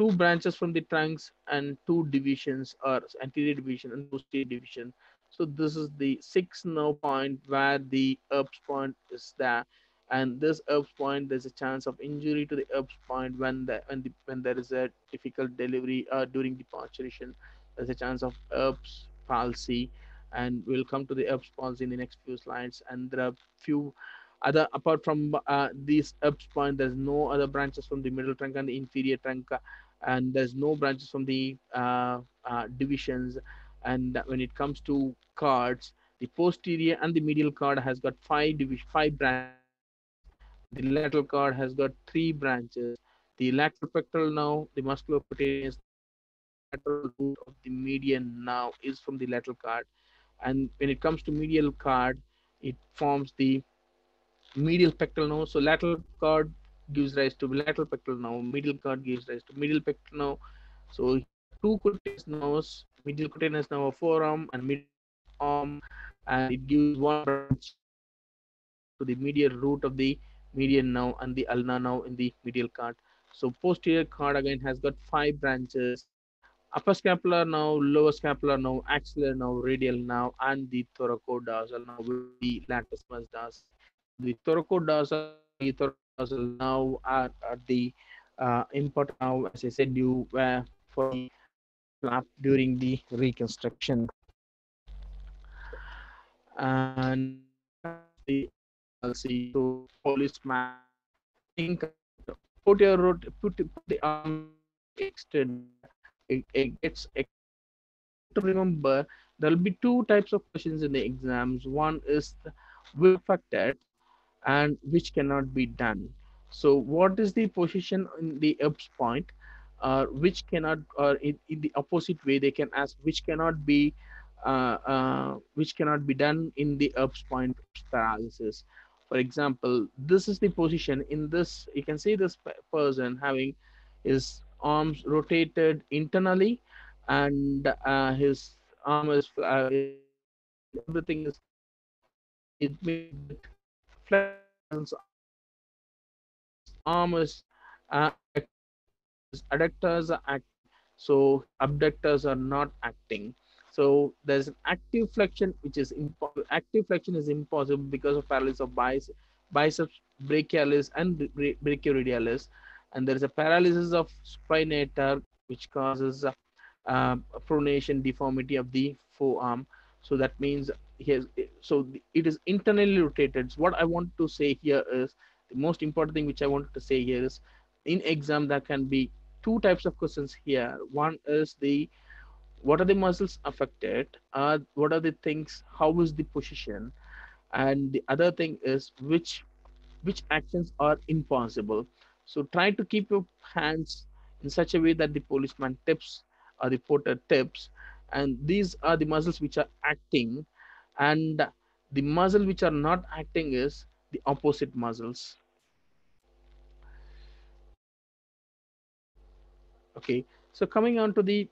two branches from the trunks and two divisions or anterior division and posterior division. So this is the sixth nerve point where the Erb's point is there. And this Erb's point, there's a chance of injury to the Erb's point when the, when, the, when there is a difficult delivery uh, during the parturition. There's a chance of Erb's palsy, and we'll come to the Erb's palsy in the next few slides. And there are few other apart from uh, these Erb's point, there's no other branches from the middle trunk and the inferior trunk and there's no branches from the uh, uh, divisions. And when it comes to cords, the posterior and the medial cord has got five division, five branches. The lateral cord has got three branches. The lateral pectoral now, the musculocutaneous lateral root of the median now is from the lateral cord. And when it comes to medial cord, it forms the medial pectoral nerve. So lateral cord gives rise to lateral pectoral nerve, medial cord gives rise to medial pectoral nerve. So two cutaneous nerves, medial cutaneous nerve of forearm and medial arm, and it gives one branch to the medial root of the median nerve and the ulnar nerve in the medial cord. So posterior cord again has got five branches upper scapular now, lower scapular now, axillary now, radial now, and the thoracodorsal now with the latissimus dorsi. The thoracodorsal the thoracodorsal now are, the uh, now, as I said, you uh, for during the reconstruction. And the I'll see so policeman think put your put, put the arm extend it, it gets to remember there will be two types of questions in the exams one is the will affected and which cannot be done. So what is the position in the Erb's point? Uh, which cannot or in, in, the opposite way they can ask which cannot be uh, uh, which cannot be done in the Erb's point paralysis. For example this is the position in this you can see this person having his arms rotated internally and uh, his arm is uh, everything is it means flexions arm uh, adductors are acting so abductors are not acting. So there's an active flexion which is impo- active flexion is impossible because of paralysis of biceps, biceps brachialis and brachioradialis. And there is a paralysis of supinator which causes uh, pronation deformity of the forearm. So that means has so it is internally rotated. So what i want to say here is the most important thing which i wanted to say here is in exam there can be two types of questions here. One is the what are the muscles affected? Uh, what are the things how is the position? And the other thing is which which actions are impossible. So try to keep your hands in such a way that the policeman tips or the porter tips. And these are the muscles which are acting and the muscle which are not acting is the opposite muscles. Okay so coming on to the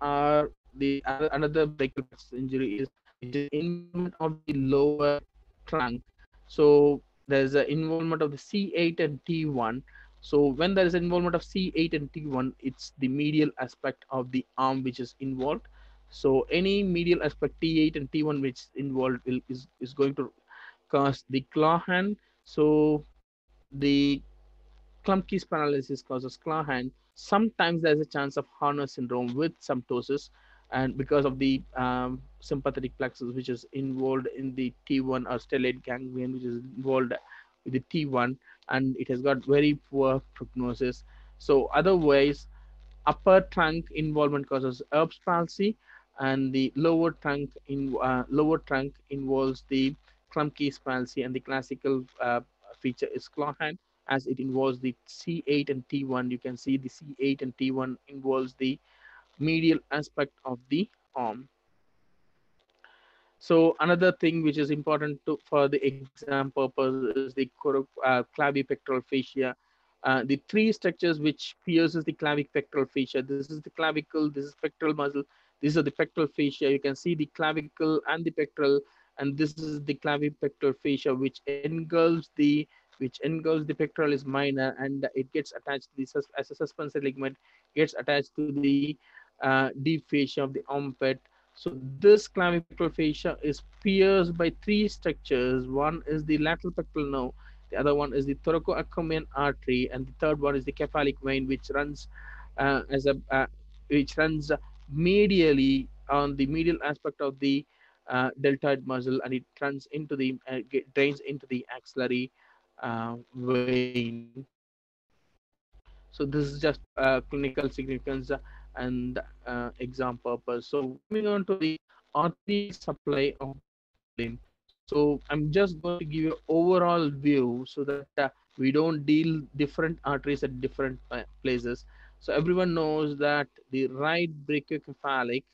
are the another brachial injury is is involvement of the lower trunk. So there's an involvement of the C8 and T1 so when there is involvement of C8 and T1 it's the medial aspect of the arm which is involved so any medial aspect T8 and T1 which involved will, is, is going to cause the claw hand so the Klumpke's paralysis causes claw hand sometimes there's a chance of Horner syndrome with some ptosis and because of the um, sympathetic plexus which is involved in the T1 or stellate ganglion which is involved with the T1 and it has got very poor prognosis. So otherwise upper trunk involvement causes Erb's palsy and the lower trunk in uh, lower trunk involves the Klumpke's palsy and the classical uh, feature is claw hand as it involves the C8 and T1. You can see the C8 and T1 involves the medial aspect of the arm. So another thing which is important to, for the exam purpose is the uh, clavipectoral fascia. Uh, the three structures which pierces the clavipectoral fascia. This is the clavicle, this is pectoral muscle, these are the pectoral fascia. You can see the clavicle and the pectoral, and this is the clavipectoral fascia which engulfs the which engulfs the pectoralis minor and it gets attached to the as a suspensory ligament gets attached to the uh, deep fascia of the armpit. So this clavipectoral fascia is pierced by three structures. One is the lateral pectoral nerve, the other one is the thoracoacromion artery, and the third one is the cephalic vein, which runs uh, as a uh, which runs medially on the medial aspect of the uh, deltoid muscle, and it runs into the uh, drains into the axillary uh, vein. So this is just uh, clinical significance and uh, exam purpose. So moving on to the artery supply of limb So I'm just going to give you overall view so that uh, we don't deal different arteries at different places. So everyone knows that the right brachiocephalic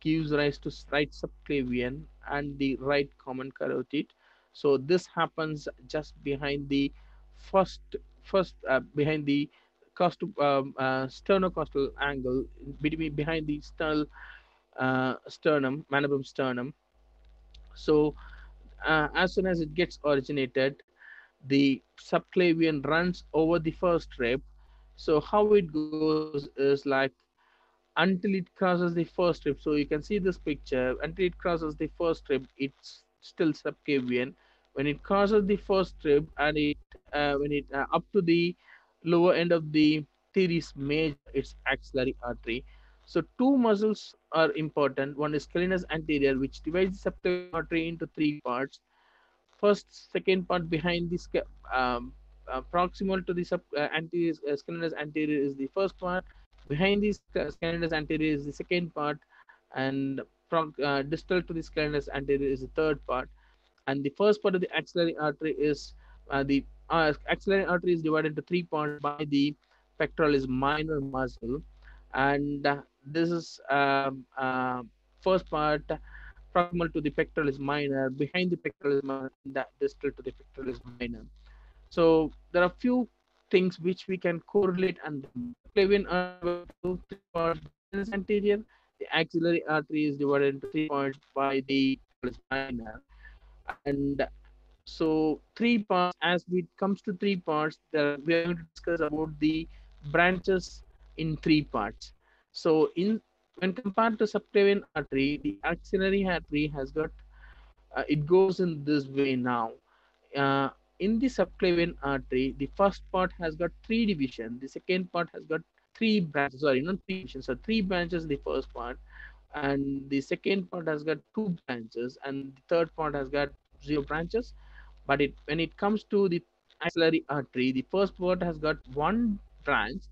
gives rise to right subclavian and the right common carotid. So this happens just behind the first first uh, behind the cost um, uh, sternocostal angle between behind the sternal uh, sternum mandible sternum. So uh, as soon as it gets originated the subclavian runs over the first rib so how it goes is like until it crosses the first rib. So you can see this picture until it crosses the first rib, it's still subclavian. When it crosses the first rib and it uh, when it uh, up to the lower end of the teres major, it's axillary artery. So two muscles are important. One is scalenus anterior, which divides the subclavian artery into three parts. First, second part behind this um, uh, proximal to the sub uh, anterior uh, anterior is the first part Behind the scalenus anterior is the second part, and uh, distal to the scalenus anterior is the third part. And the first part of the axillary artery is uh, the uh, axillary artery is divided into three parts by the pectoralis minor muscle, and uh, this is um, uh, first part proximal to the pectoralis minor, behind the pectoralis minor, and distal to the pectoralis minor. So there are a few things which we can correlate and artery anterior. The axillary artery is divided into three parts by the minor. And so three parts, as it comes to three parts, there, we are going to discuss about the branches in three parts. So in when compared to subclavian artery, the axillary artery has got, uh, it goes in this way now. Uh, in the subclavian artery, the first part has got three divisions. The second part has got three branches. Sorry, not three divisions. So three branches the first part, and the second part has got two branches, and the third part has got zero branches. But it when it comes to the axillary artery, the first part has got one branch,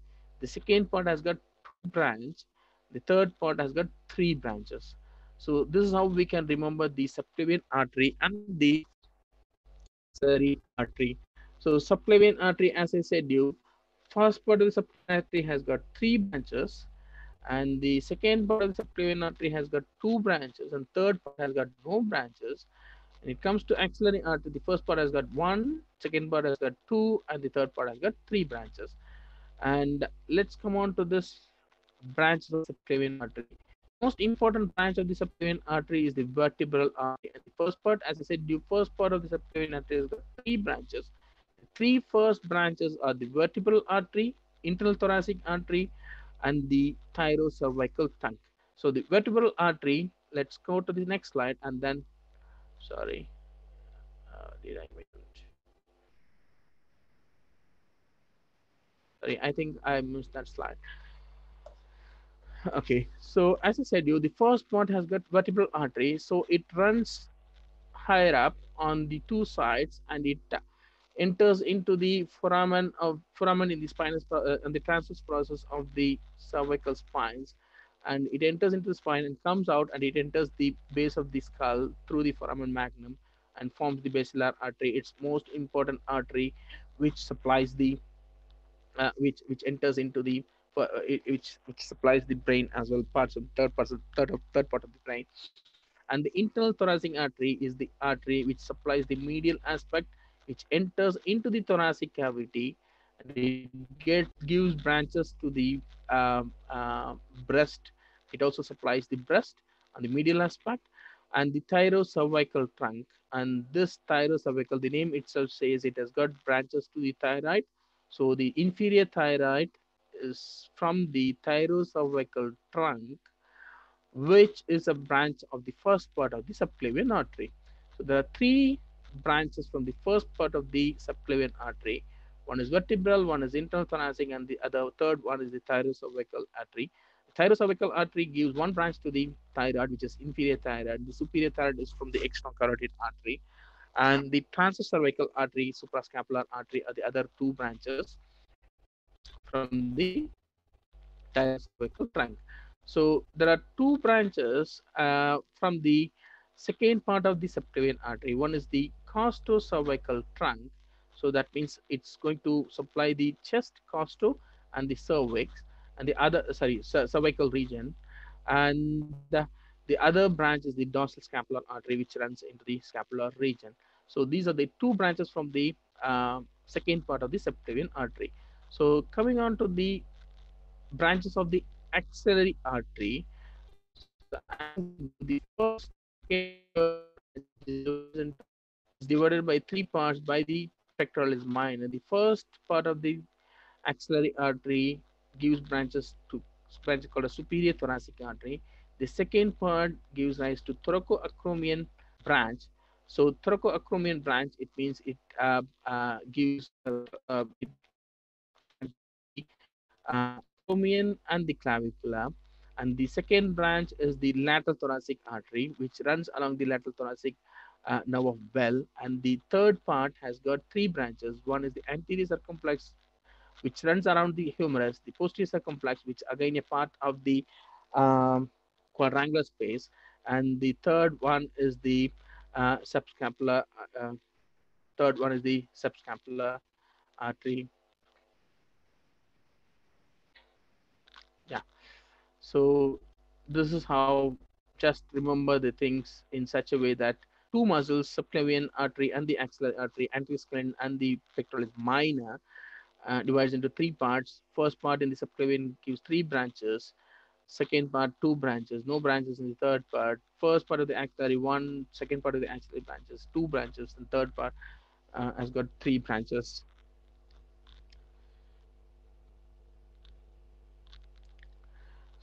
the second part has got two branches, the third part has got three branches. So this is how we can remember the subclavian artery and the axillary artery. So subclavian artery, as I said you, first part of the subclavian artery has got three branches and the second part of the subclavian artery has got two branches and third part has got no branches. When it comes to axillary artery, the first part has got one, second part has got two, and the third part has got three branches. And let's come on to this branch of subclavian artery most important branch of the subclavian artery is the vertebral artery. And the first part, as I said, the first part of the subclavian artery has got three branches. The three first branches are the vertebral artery, internal thoracic artery, and the thyrocervical trunk. So the vertebral artery, let's go to the next slide and then, sorry, uh, did I make it? Sorry, I think I missed that slide. Okay, so as I said, you the first part has got vertebral artery, so it runs higher up on the two sides, and it enters into the foramen of foramen in the spinous uh, and the transverse process of the cervical spines, and it enters into the spine and comes out, and it enters the base of the skull through the foramen magnum and forms the basilar artery. It's most important artery, which supplies the uh, which which enters into the uh, which which supplies the brain as well parts of third part of third, third part of the brain. And the internal thoracic artery is the artery which supplies the medial aspect which enters into the thoracic cavity and it get, gives branches to the uh, uh, breast. It also supplies the breast and the medial aspect and the thyrocervical trunk. And this thyrocervical the name itself says it has got branches to the thyroid. So the inferior thyroid is from the thyrocervical trunk, which is a branch of the first part of the subclavian artery. So there are three branches from the first part of the subclavian artery. One is vertebral, one is internal thoracic, and the other third one is the thyrocervical artery. The thyrocervical artery gives one branch to the thyroid, which is inferior thyroid. The superior thyroid is from the external carotid artery. And the transverse cervical artery, suprascapular artery are the other two branches from the cervical trunk. So there are two branches uh, from the second part of the subclavian artery. One is the costocervical trunk. So that means it's going to supply the chest, costo, and the cervix, and the other, sorry, cervical region. And the, the other branch is the dorsal scapular artery, which runs into the scapular region. So these are the two branches from the uh, second part of the subclavian artery. So coming on to the branches of the axillary artery, the first is divided by three parts by the pectoralis minor. The first part of the axillary artery gives branches to branch called a superior thoracic artery. The second part gives rise to thoracoacromion branch. So thoracoacromion branch, it means it uh, uh, gives uh, uh it, acromion and the clavicula. And the second branch is the lateral thoracic artery, which runs along the lateral thoracic uh, nerve of Bell. And the third part has got three branches. One is the anterior circumflex, which runs around the humerus, the posterior circumflex, which again a part of the um, quadrangular space. And the third one is the uh, subscapular, uh, uh third one is the subscapular artery. Yeah. So this is how just remember the things in such a way that two muscles, subclavian artery and the axillary artery, anteroscleral and the pectoralis minor, uh, divides into three parts. First part in the subclavian gives three branches. Second part, two branches. No branches in the third part. First part of the axillary, one. Second part of the axillary branches, two branches. And third part uh, has got three branches.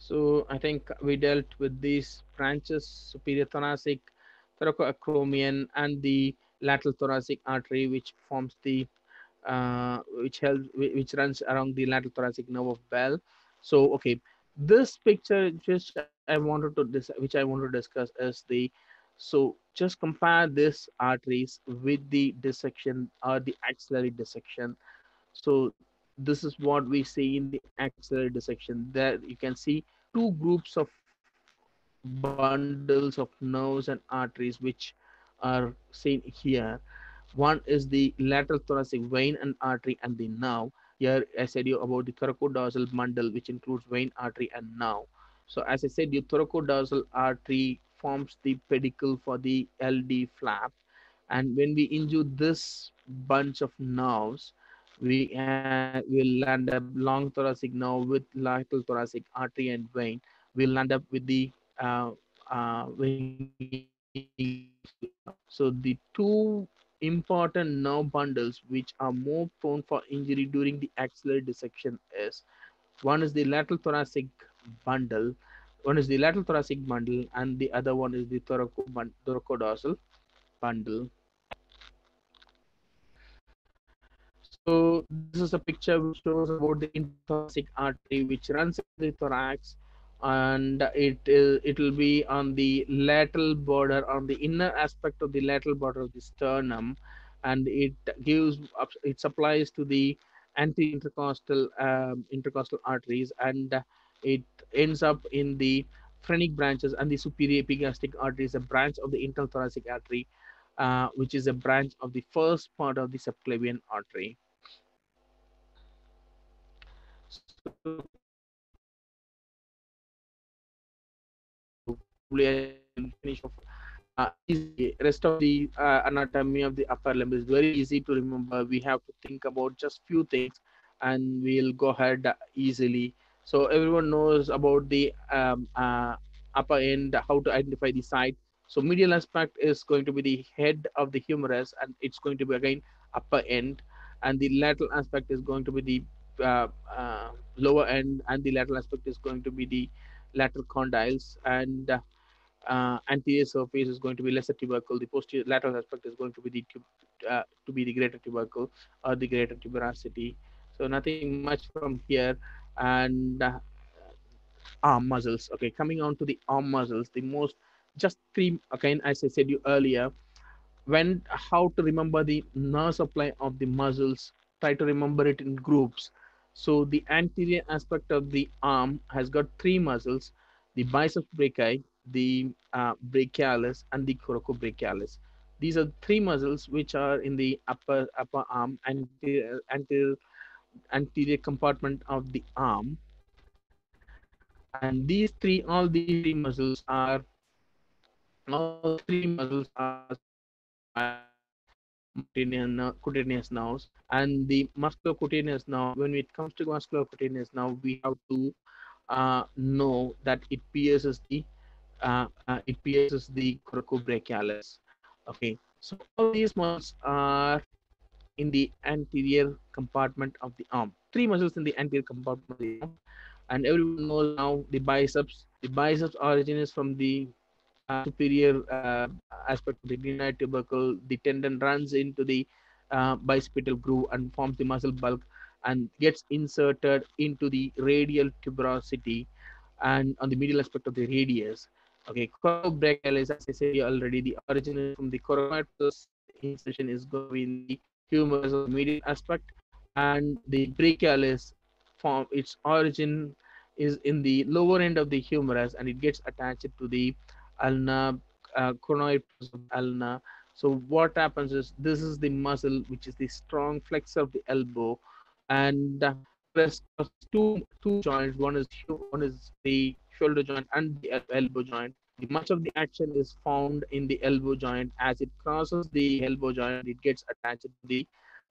So I think we dealt with these branches, superior thoracic, thoracoacromion, and the lateral thoracic artery, which forms the uh, which helps which runs around the lateral thoracic nerve of Bell. So okay, this picture just I wanted to which I want to discuss is the so just compare this arteries with the dissection or the axillary dissection. So this is what we see in the axillary dissection. There you can see two groups of bundles of nerves and arteries which are seen here. One is the lateral thoracic vein and artery and the nerve. Here I said you about the thoracodorsal bundle which includes vein, artery and nerve. So as I said, the thoracodorsal artery forms the pedicle for the LD flap. And when we injure this bunch of nerves, we uh, will land up long thoracic nerve with lateral thoracic artery and vein. We'll land up with the uh, uh, so the two important nerve bundles which are more prone for injury during the axillary dissection is one is the lateral thoracic bundle one is the lateral thoracic bundle and the other one is the thoracodorsal bundle so this is a picture which shows about the intrathoracic artery which runs in the thorax and it is it will be on the lateral border on the inner aspect of the lateral border of the sternum and it gives it supplies to the anti-intercostal um, intercostal arteries and it ends up in the phrenic branches and the superior epigastric artery is a branch of the internal thoracic artery uh, which is a branch of the first part of the subclavian artery so finish off uh, easy. Rest of the uh, anatomy of the upper limb is very easy to remember. We have to think about just few things, and we'll go ahead easily. So everyone knows about the um, uh, upper end, how to identify the site. So medial aspect is going to be the head of the humerus, and it's going to be again upper end, and the lateral aspect is going to be the uh, uh, lower end, and the lateral aspect is going to be the lateral condyles, and uh, uh, anterior surface is going to be lesser tubercle. The posterior lateral aspect is going to be the uh, to be the greater tubercle or the greater tuberosity. So nothing much from here. And uh, arm muscles. Okay, coming on to the arm muscles, the most just three. Again, as I said you earlier, when how to remember the nerve supply of the muscles. Try to remember it in groups. So the anterior aspect of the arm has got three muscles: the biceps brachii, the uh, brachialis and the coracobrachialis. These are three muscles which are in the upper upper arm and the anterior, anterior compartment of the arm. And these three, all these three muscles are all three muscles are cutaneous nerves and the musculocutaneous nerve when it comes to musculocutaneous nerve we have to uh, know that it pierces the uh, uh, it pierces the coracobrachialis. Okay, so all these muscles are in the anterior compartment of the arm. Three muscles in the anterior compartment of the arm. and everyone knows now the biceps. The biceps origin is from the superior uh, aspect of the glenoid tubercle. The tendon runs into the uh, bicipital groove and forms the muscle bulk and gets inserted into the radial tuberosity and on the medial aspect of the radius. Okay, coracobrachialis, as I said already, the origin from the coracoid insertion is going the humerus of the medial aspect, and the brachialis form its origin is in the lower end of the humerus and it gets attached to the ulna, uh, coronoid ulna. So what happens is this is the muscle which is the strong flexor of the elbow, and there's two two joints. One is one is the shoulder joint and the elbow joint. Much of the action is found in the elbow joint. As it crosses the elbow joint, it gets attached to the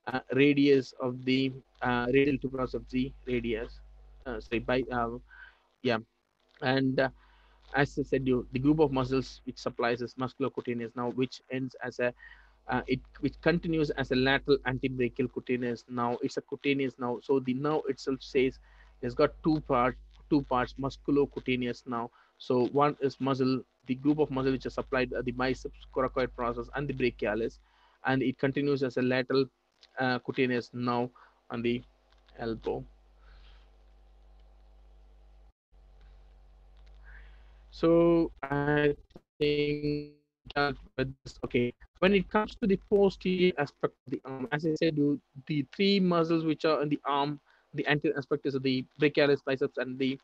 uh, radius of the uh, radial tuberous of the radius. Uh, sorry, by uh, yeah, and uh, as I said, you the group of muscles which supplies is musculocutaneous now, which ends as a uh, it which continues as a lateral antebrachial cutaneous now. It's a cutaneous now. So the now itself says it's got two part two parts musculocutaneous now. So one is muscle the group of muscle which is supplied uh, the biceps coracoid process and the brachialis. And it continues as a lateral uh, cutaneous now on the elbow so i think with this okay when it comes to the posterior aspect of the arm, as I said, the three muscles which are in the arm, the anterior aspect is the brachialis, biceps, and the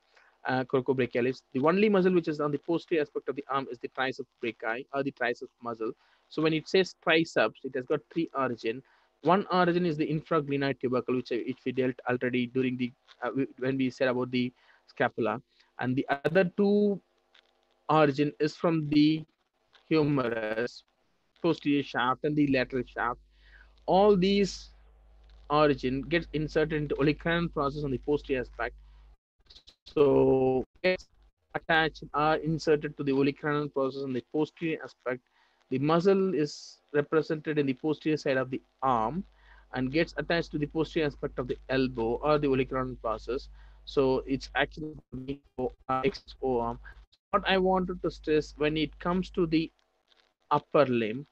uh, coracobrachialis. The only muscle which is on the posterior aspect of the arm is the triceps brachii or the triceps muscle. So when it says triceps, it has got three origin. One origin is the infraglenoid tubercle, which, which we dealt already during the uh, when we said about the scapula, and the other two origin is from the humerus posterior shaft and the lateral shaft. All these origin gets inserted into olecranon process on the posterior aspect. So gets attached are inserted to the olecranon process on the posterior aspect. The muscle is represented in the posterior side of the arm and gets attached to the posterior aspect of the elbow or the olecranon process. So it's actually the arm. What I wanted to stress when it comes to the upper limb,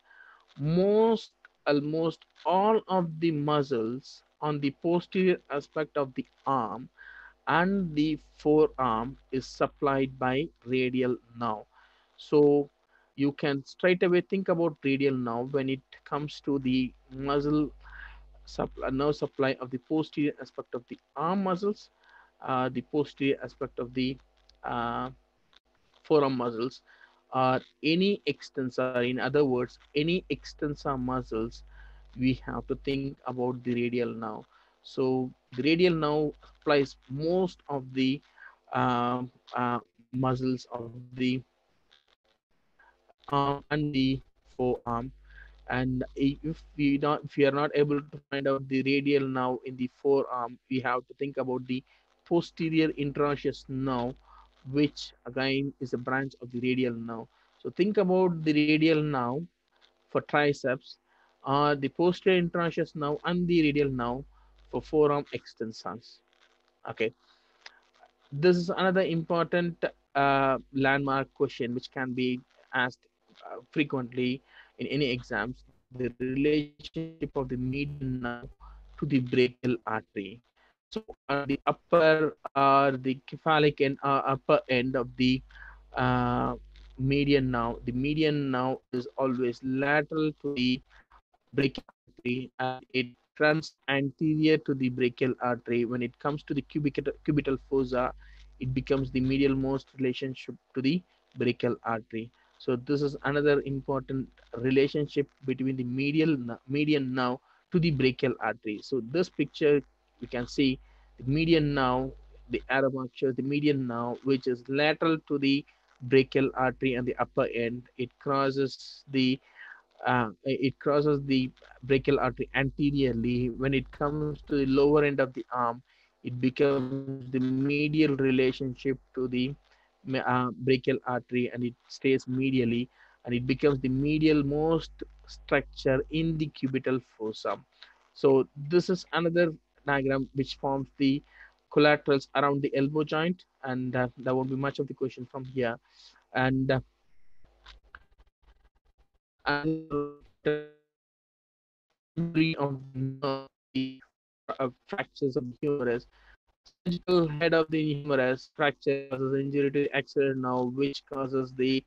most almost all of the muscles on the posterior aspect of the arm and the forearm is supplied by radial nerve. So you can straight away think about radial nerve when it comes to the muscle supply, nerve supply of the posterior aspect of the arm muscles uh, the posterior aspect of the uh, forearm muscles or any extensor in other words any extensor muscles we have to think about the radial now. So the radial now applies most of the uh, uh, muscles of the arm and the forearm. And if we not if we are not able to find out the radial now in the forearm we have to think about the posterior interosseous nerve which again is a branch of the radial nerve. So think about the radial nerve for triceps, or the posterior interosseous nerve and the radial nerve for forearm extensors. Okay, this is another important uh, landmark question which can be asked uh, frequently in any exams. The relationship of the median nerve to the brachial artery. So uh, the upper or uh, the cephalic and uh, upper end of the uh, median now. The median now is always lateral to the brachial artery and it runs anterior to the brachial artery. When it comes to the cubital, cubital fossa, it becomes the medial most relationship to the brachial artery. So this is another important relationship between the medial median now to the brachial artery. So this picture we can see the median now, the arrow shows the median now, which is lateral to the brachial artery and the upper end. It crosses the uh, it crosses the brachial artery anteriorly. When it comes to the lower end of the arm, it becomes the medial relationship to the uh, brachial artery and it stays medially and it becomes the medial most structure in the cubital fossa. So this is another diagram which forms the collaterals around the elbow joint, and uh, that won't be much of the question from here. And uh, and of the fractures of the humerus. Surgical head of the humerus fracture causes injury to the axillary nerve, which causes the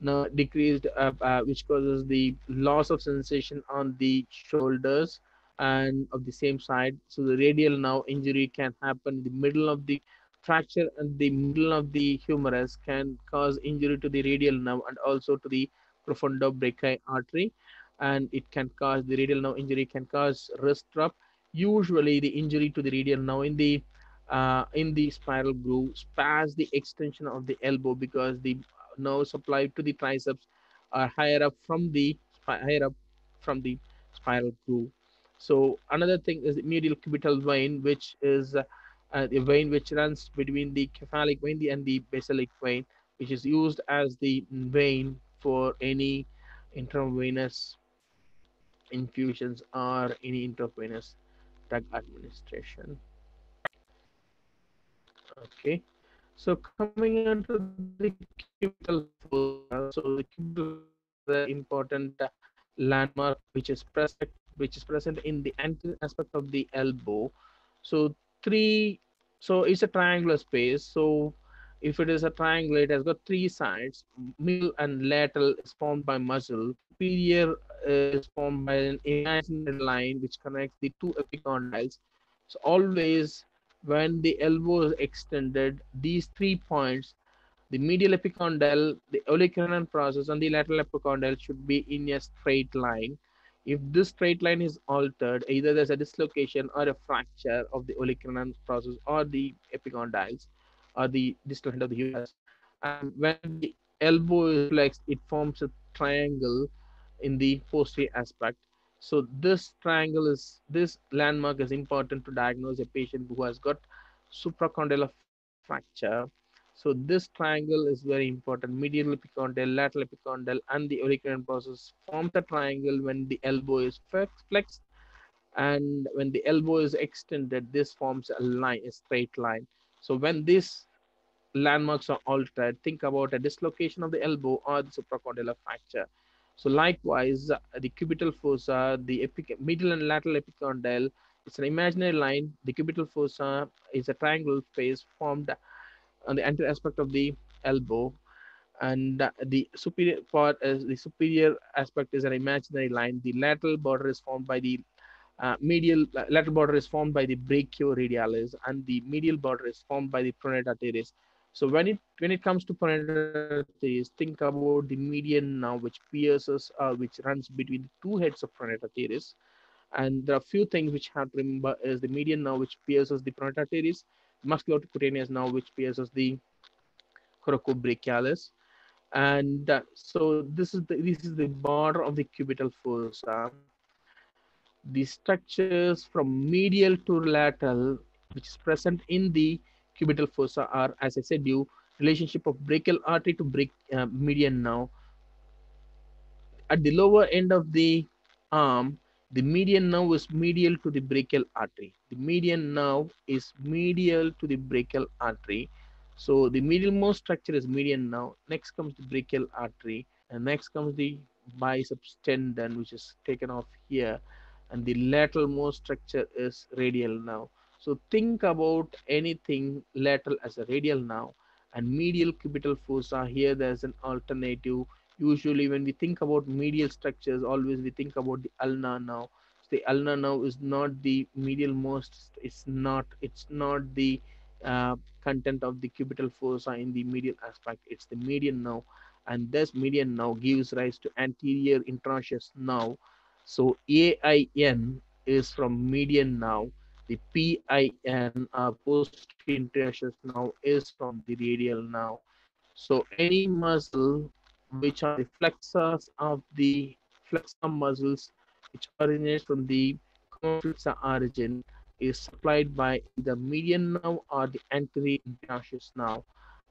no, decreased, uh, uh, which causes the loss of sensation on the shoulders and of the same side. So the radial nerve injury can happen in the middle of the fracture and the middle of the humerus can cause injury to the radial nerve and also to the profunda brachii artery. And it can cause the radial nerve injury can cause wrist drop. Usually the injury to the radial nerve in the uh, in the spiral groove spars the extension of the elbow because the nerve supplied to the triceps are higher up from the higher up from the spiral groove so another thing is the medial cubital vein which is uh, the vein which runs between the cephalic vein and the basilic vein which is used as the vein for any intravenous infusions or any intravenous drug administration. Okay, so coming on to the cubital fossa, so the cubital the important landmark which is present which is present in the anterior aspect of the elbow. So three, so it's a triangular space. So if it is a triangle, it has got three sides. Middle and lateral is formed by muscle. Superior uh, is formed by an imaginary line which connects the two epicondyles. So always when the elbow is extended, these three points, the medial epicondyle, the olecranon process, and the lateral epicondyle should be in a straight line. If this straight line is altered, either there's a dislocation or a fracture of the olecranon process or the epicondyles or the distal end of the humerus. And when the elbow is flexed, it forms a triangle in the posterior aspect. So this triangle is, this landmark is important to diagnose a patient who has got supracondylar fracture. So this triangle is very important. Medial epicondyle, lateral epicondyle, and the olecranon process form the triangle when the elbow is flexed. And when the elbow is extended, this forms a line, a straight line. So when these landmarks are altered, think about a dislocation of the elbow or the supracondylar fracture. So likewise, the cubital fossa, the medial and lateral epicondyle, it's an imaginary line. The cubital fossa is a triangular face formed on the anterior aspect of the elbow and the superior part is the superior aspect is an imaginary line. The lateral border is formed by the uh, medial uh, lateral border is formed by the brachioradialis and the medial border is formed by the pronator teres. So when it when it comes to pronator teres, think about the median now which pierces uh, which runs between the two heads of pronator teres. And there are a few things which have to remember is the median now which pierces the pronator teres, musculocutaneous now which pierces the coracobrachialis. And uh, so this is the this is the border of the cubital fossa the structures from medial to lateral, which is present in the cubital fossa are, as I said, you relationship of brachial artery to brach, uh, median now. At the lower end of the arm, the median nerve is medial to the brachial artery. The median nerve is medial to the brachial artery. So the medialmost structure is median nerve. Next comes the brachial artery, and next comes the biceps tendon, which is taken off here and the lateral most structure is radial now. So think about anything lateral as a radial now and medial cubital fossa here there's an alternative. Usually when we think about medial structures, always we think about the ulna now. So the ulna now is not the medial most, it's not, it's not the uh, content of the cubital fossa in the medial aspect, it's the median now. And this median now gives rise to anterior interosseous now so AIN is from median now. The PIN uh, post interosseous now is from the radial now. So any muscle which are the flexors of the flexor muscles which originate from the flexor origin is supplied by the median nerve or the anterior interosseous nerve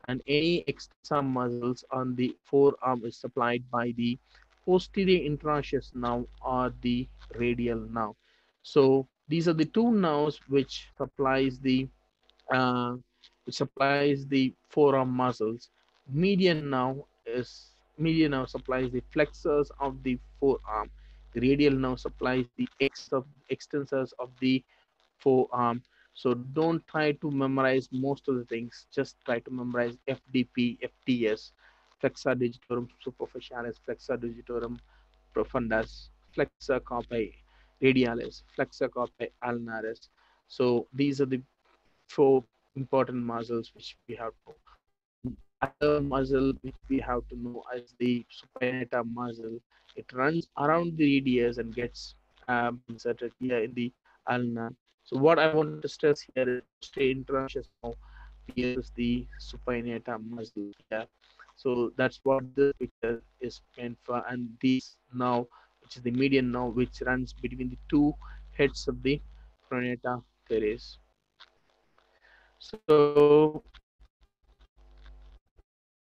and any extensor muscles on the forearm is supplied by the posterior interosseous nerve or the radial nerve. So these are the two nerves which supplies the uh, which supplies the forearm muscles. Median now is median now supplies the flexors of the forearm. The radial now supplies the ex of extensors of the forearm. So don't try to memorize most of the things. Just try to memorize FDP, FDS, flexor digitorum superficialis, flexor digitorum profundus, flexor carpi radialis, flexor carpi ulnaris. So these are the four important muscles which we have to other muscle which we have to know as the supinator muscle. It runs around the radius and gets um, inserted here in the ulna. So what I want to stress here is stay interosseous now pierces the supinator muscle here. So that's what this picture is meant for. And this now, which is the median now, which runs between the two heads of the pronator teres. So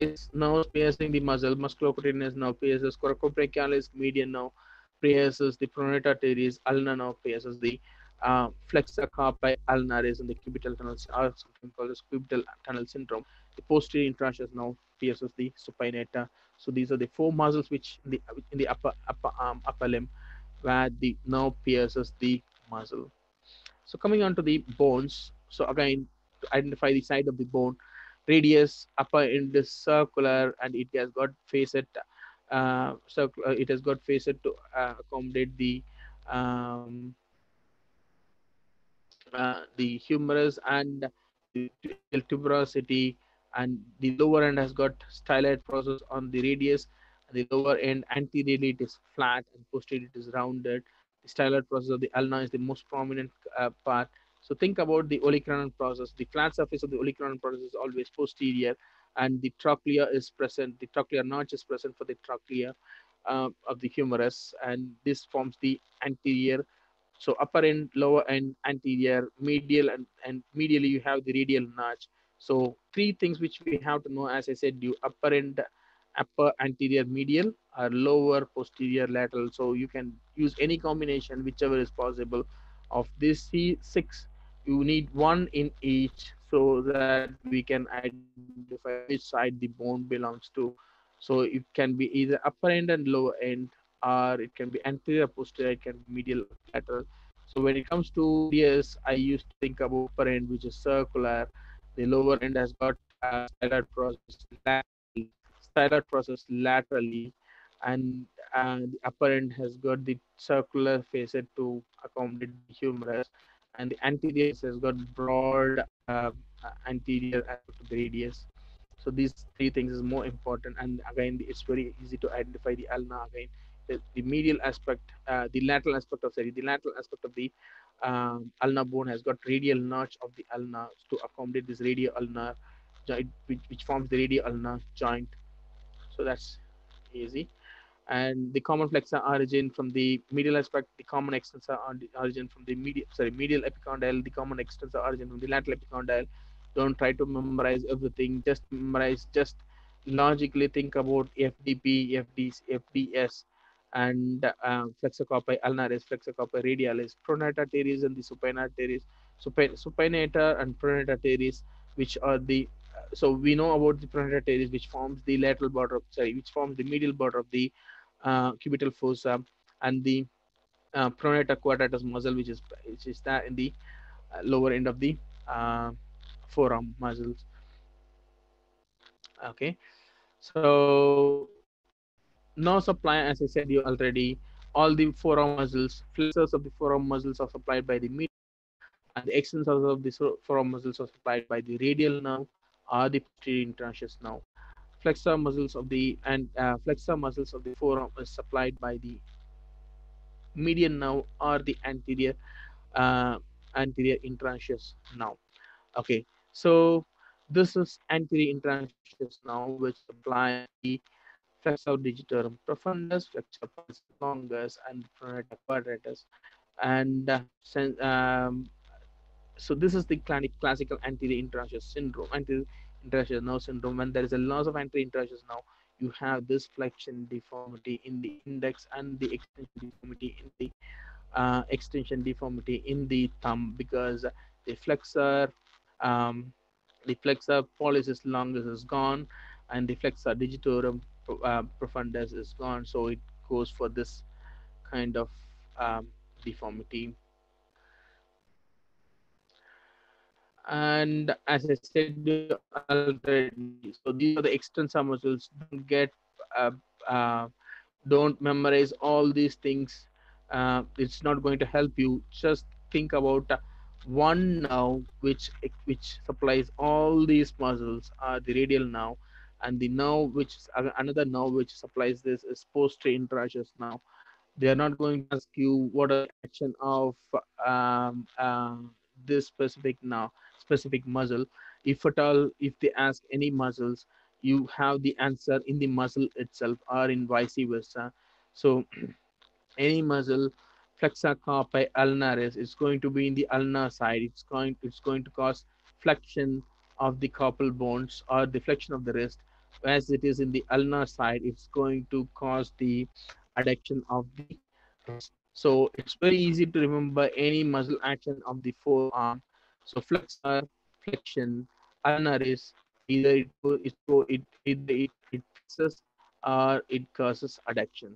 is now piercing the muscle, musculocutaneous now pierces coracobrachialis, median now pierces the pronator teres, ulna now pierces the uh, flexor carpi ulnaris and the cubital tunnel, something called as cubital tunnel syndrome. The posterior interosseous now pierces the supinator. So these are the four muscles which in the in the upper upper arm, upper limb, where the nerve pierces the muscle. So coming on to the bones. So again, to identify the side of the bone, radius upper end is circular and it has got facet uh, circular it has got facet to uh, accommodate the um, uh, the humerus and the tuberosity and the lower end has got styloid process on the radius. The lower end anteriorly it is flat and posteriorly it is rounded. The styloid process of the ulna is the most prominent uh, part so think about the olecranon process. The flat surface of the olecranon process is always posterior and the trochlea is present. The trochlear notch is present for the trochlea uh, of the humerus and this forms the anterior. So upper end, lower end, anterior, medial and, and medially you have the radial notch. So three things which we have to know, as I said, you upper end, upper anterior medial or lower posterior lateral. So you can use any combination, whichever is possible of these six you need one in each so that we can identify which side the bone belongs to. So it can be either upper end and lower end or it can be anterior posterior it can be medial lateral. So when it comes to radius i used to think about upper end which is circular. The lower end has got a styloid process laterally, process laterally and uh, the upper end has got the circular facet to accommodate the humerus and the anterior has got broad uh, anterior aspect the radius. So these three things is more important. And again, it's very easy to identify the ulna again. The, the medial aspect, uh, the lateral aspect of sorry, the lateral aspect of the um, ulnar bone has got radial notch of the ulna to accommodate this radial ulnar joint, which, which forms the radial ulnar joint. So that's easy and the common flexor origin from the medial aspect, the common extensor origin from the medial, sorry, medial epicondyle, the common extensor origin from the lateral epicondyle. Don't try to memorize everything. Just memorize, just logically think about FDP, FDs, FDS, and uh, flexor carpi ulnaris, flexor carpi radialis, pronator teres, and the supinator teres, supinator and pronator teres, which are the so we know about the pronator teres, which forms the lateral border of sorry, which forms the medial border of the uh, cubital fossa, and the uh, pronator quadratus muscle, which is which is that in the uh, lower end of the uh, forearm muscles. Okay, so no supply, as I said you already, all the forearm muscles, flexors of the forearm muscles are supplied by the medial, and the extensors of the forearm muscles are supplied by the radial nerve are the posterior interosseous now. Flexor muscles of the and uh, flexor muscles of the forearm is supplied by the median nerve or the anterior uh, anterior interosseous now. Okay, so this is anterior interosseous now, which supply the flexor digitorum profundus, flexor longus, and pronator quadratus. And uh, um, so this is the classical anterior interosseous syndrome, anterior interosseous nerve syndrome. When there is a loss of anterior interosseous now you have this flexion deformity in the index and the extension deformity in the uh, extension deformity in the thumb because the flexor um, the flexor pollicis longus is gone and the flexor digitorum uh, profundus is gone so it goes for this kind of um, deformity and as i said already so these are the extensor muscles don't get uh, uh, don't memorize all these things. Uh, it's not going to help you. Just think about uh, one now, which which supplies all these muscles are the radial nerve and the nerve which is another nerve which supplies this is posterior interosseous now. they are not going to ask you what are action of um, uh, this specific nerve specific muscle if at all if they ask any muscles you have the answer in the muscle itself or in vice versa. So any muscle flexor carpi ulnaris is going to be in the ulnar side. It's going it's going to cause flexion of the carpal bones or the flexion of the wrist. As it is in the ulnar side it's going to cause the adduction of the wrist. So it's very easy to remember any muscle action of the forearm so flexor flexion. Ulnaris either it it it it, it fixes or it causes adduction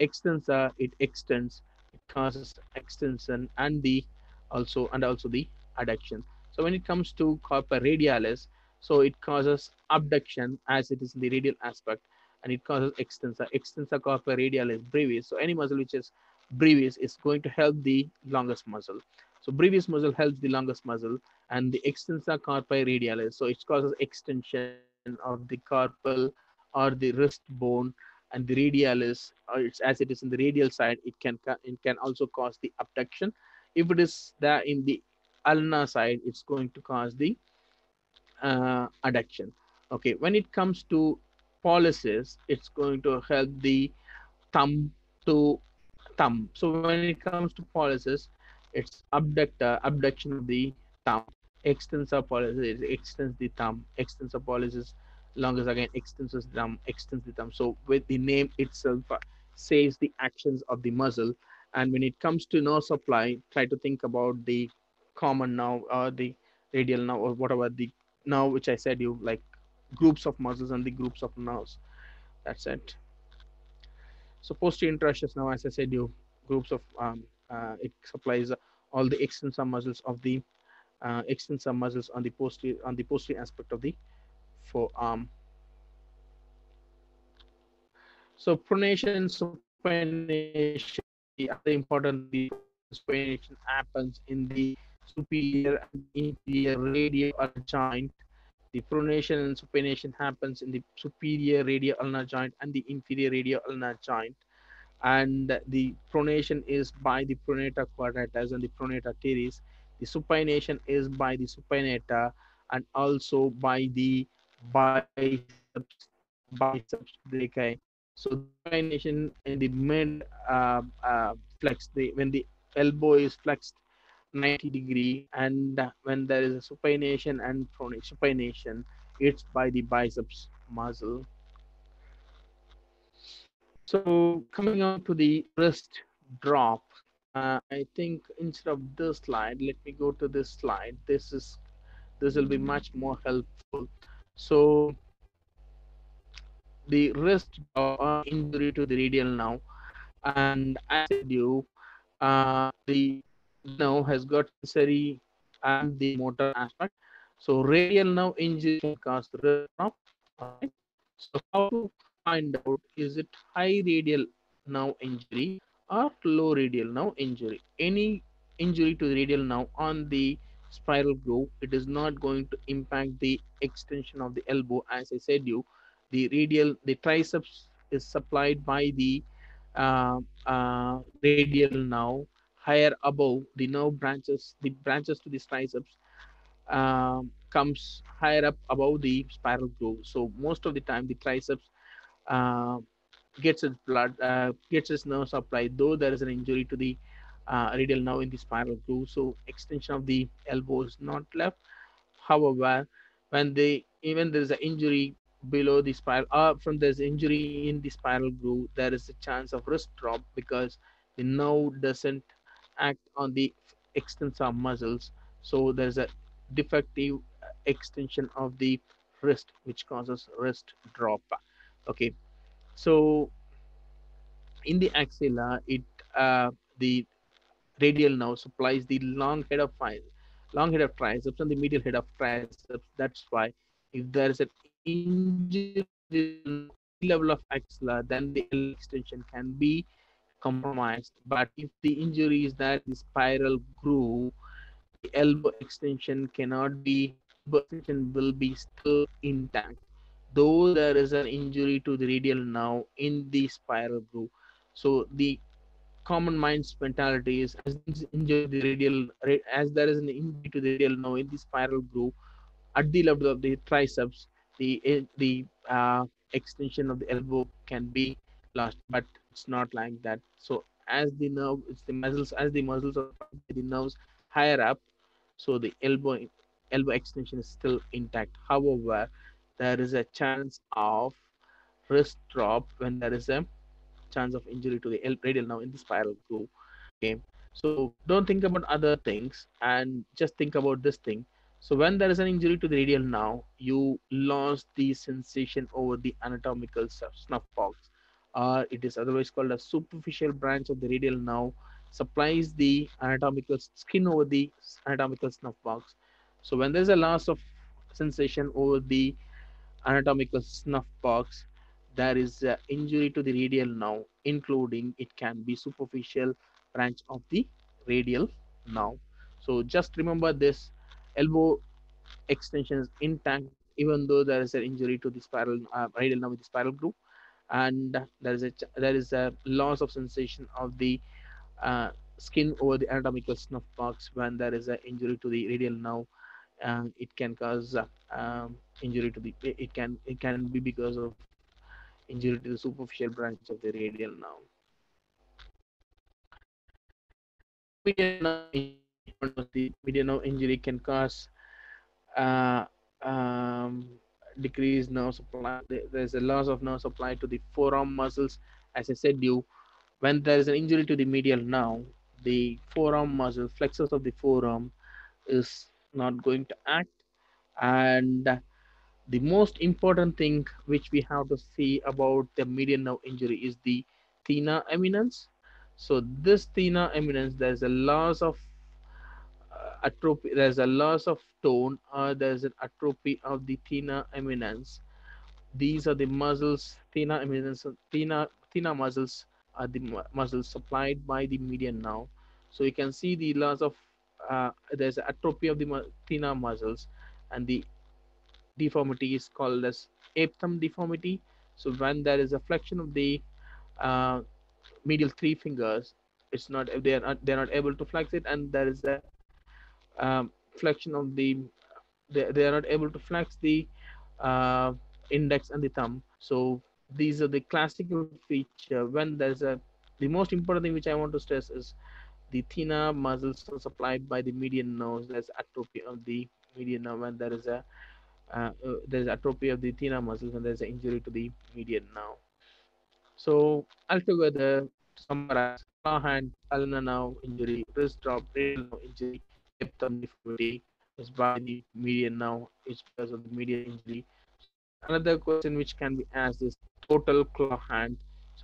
extensor it extends it causes extension and the also and also the adduction so when it comes to carpi radialis so it causes abduction as it is in the radial aspect and it causes extensor. Extensor carpi radialis brevis. So any muscle which is brevis is going to help the longest muscle so brevis muscle helps the longest muscle and the extensor carpi radialis so it causes extension of the carpal or the wrist bone and the radialis, it's as it is in the radial side, it can it can also cause the abduction. If it is there in the ulnar side, it's going to cause the uh, adduction. Okay, when it comes to pollicis, it's going to help the thumb to thumb. So when it comes to pollicis, it's abductor, abduction of the thumb. Extensor pollicis extends the thumb. Extensor pollicis longus again extends the thumb, extends the thumb. So with the name itself uh, says the actions of the muscle. And when it comes to nerve supply, try to think about the common nerve or the radial nerve or whatever the nerve which I said you like groups of muscles and the groups of nerves. That's it. So posterior interosseous now, as I said, you groups of um, uh, it supplies all the extensor muscles of the uh, extensor muscles on the posterior on the posterior aspect of the forearm. So pronation supination, the important the supination happens in the superior and inferior radial ulnar joint. The pronation and supination happens in the superior radial ulnar joint and the inferior radial ulnar joint. And the pronation is by the pronator quadratus and the pronator teres. The supination is by the supinator and also by the biceps, biceps brachii. So supination in the mid uh, uh, flex, the, when the elbow is flexed 90 degree and when there is a supination and pronation, supination, it's by the biceps muscle. So coming on to the wrist drop, uh, I think instead of this slide, let me go to this slide. This is this will be much more helpful. So the wrist uh, injury to the radial now, and as you, uh, the now has got sensory and the motor aspect. So radial now injury can cause the wrist drop. Right? So how to find out is it high radial nerve injury or low radial nerve injury? Any injury to the radial nerve on the spiral groove, it is not going to impact the extension of the elbow. As I said you, the radial, the triceps is supplied by the uh, uh, radial nerve higher above the nerve branches, the branches to the triceps uh, comes higher up above the spiral groove. So most of the time the triceps gets its blood, uh, gets its nerve supply, though there is an injury to the uh, radial nerve in the spiral groove. So extension of the elbow is not left. However, when they even there is an injury below the spiral uh, from there's injury in the spiral groove, there is a chance of wrist drop because the nerve doesn't act on the extensor muscles. So there's a defective extension of the wrist, which causes wrist drop. Okay, so in the axilla, it uh, the radial nerve supplies the long head of long head of triceps and the medial head of triceps. That's why if there is an injury level of axilla, then the extension can be compromised. But if the injury is that the spiral groove, the elbow extension cannot be, elbow extension will be still intact. Though there is an injury to the radial nerve in the spiral groove. So the common mind's mentality is as injury the radial, as there is an injury to the radial nerve in the spiral groove, at the level of the triceps, the eh, the uh, extension of the elbow can be lost, but it's not like that. So as the nerve, it's the muscles, as the muscles are the nerves higher up, so the elbow elbow extension is still intact. However, there is a chance of wrist drop when there is a chance of injury to the radial nerve in the spiral groove. Okay, so don't think about other things and just think about this thing so when there is an injury to the radial nerve, you lost the sensation over the anatomical snuff box, or it is otherwise called a superficial branch of the radial nerve, supplies the anatomical skin over the anatomical snuff box. So when there's a loss of sensation over the anatomical snuff box, there is an injury to the radial nerve, including it can be superficial branch of the radial nerve. So just remember this elbow extension is intact even though there is an injury to the spiral uh, radial nerve with the spiral groove and there is a there is a loss of sensation of the uh, skin over the anatomical snuff box when there is an injury to the radial nerve and it can cause um, injury to the it can it can be because of injury to the superficial branch of the radial nerve median nerve injury can cause uh, um, decreased nerve supply. There's a loss of nerve supply to the forearm muscles. As I said, you when there is an injury to the medial nerve, the forearm muscle, flexors of the forearm, is not going to act. And the most important thing which we have to see about the median nerve injury is the thenar eminence. So this thenar eminence, there's a loss of uh, atrophy there's a loss of tone or there's an atrophy of the thenar eminence these are the muscles thenar eminence thenar thenar muscles are the muscles supplied by the median nerve so you can see the loss of uh, there's atrophy of the thenar muscles and the deformity is called as ape thumb deformity. So when there is a flexion of the uh, medial three fingers it's not they are not they're not able to flex it and there is a um, flexion of the they, they are not able to flex the uh, index and the thumb. So these are the classical feature. When there's a the most important thing which i want to stress is the thenar muscles are supplied by the median nerves there's atrophy of the median nerve and there is a uh, uh, there's atrophy of the thenar muscles and there's an injury to the median nerve so altogether to summarize claw hand ulnar nerve injury wrist drop injury septum deformity is by the median nerve it's because of the median injury. Another question which can be asked is total claw hand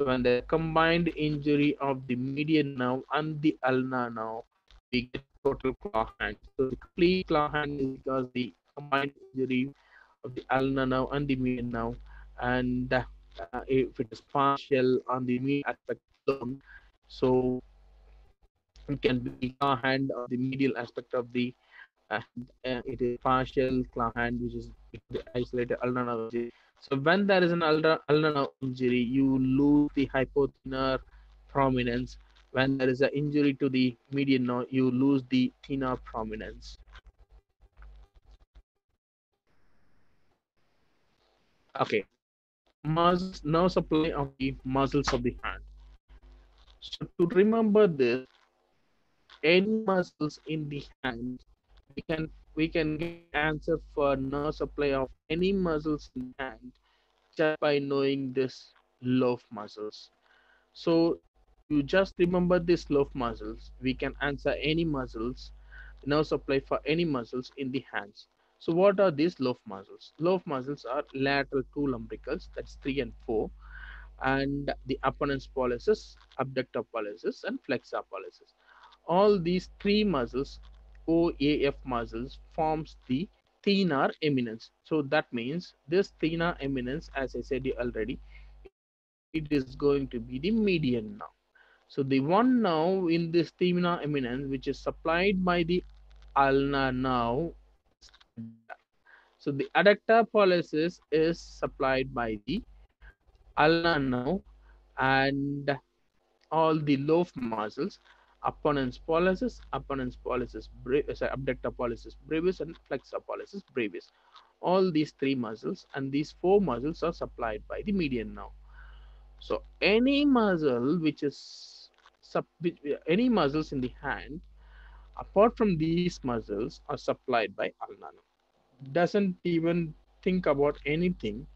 when the combined injury of the median nerve and the ulnar nerve we get total claw hand so the complete claw hand is because the combined injury of the ulnar nerve and the median nerve and uh, if it is partial on the median aspect alone so it can be claw hand of the medial aspect of the uh, it is partial claw hand which is the isolated ulnar injury. So when there is an ulnar, injury, you lose the hypothenar prominence. When there is an injury to the median nerve, you lose the thenar prominence. Okay, muscles, nerve supply of the muscles of the hand. So to remember this, any muscles in the hand we can we can get answer for nerve supply of any muscles in hand just by knowing this loaf muscles so you just remember this loaf muscles we can answer any muscles nerve supply for any muscles in the hands. So what are these loaf muscles? Loaf muscles are lateral two lumbricals, that's three and four, and the opponens pollicis, abductor pollicis, and flexor pollicis. All these three muscles, OAF muscles, forms the thenar eminence. So that means this thenar eminence, as I said already, it is going to be the median now. So the one now in this thenar eminence, which is supplied by the ulna now. So the adductor pollicis is supplied by the ulna now, and all the loaf muscles, opponens pollicis, opponens pollicis, uh, sorry, abductor pollicis brevis, and flexor pollicis brevis. All these three muscles and these four muscles are supplied by the median nerve. So any muscle which is sub, uh, any muscles in the hand apart from these muscles are supplied by ulna. Doesn't even think about anything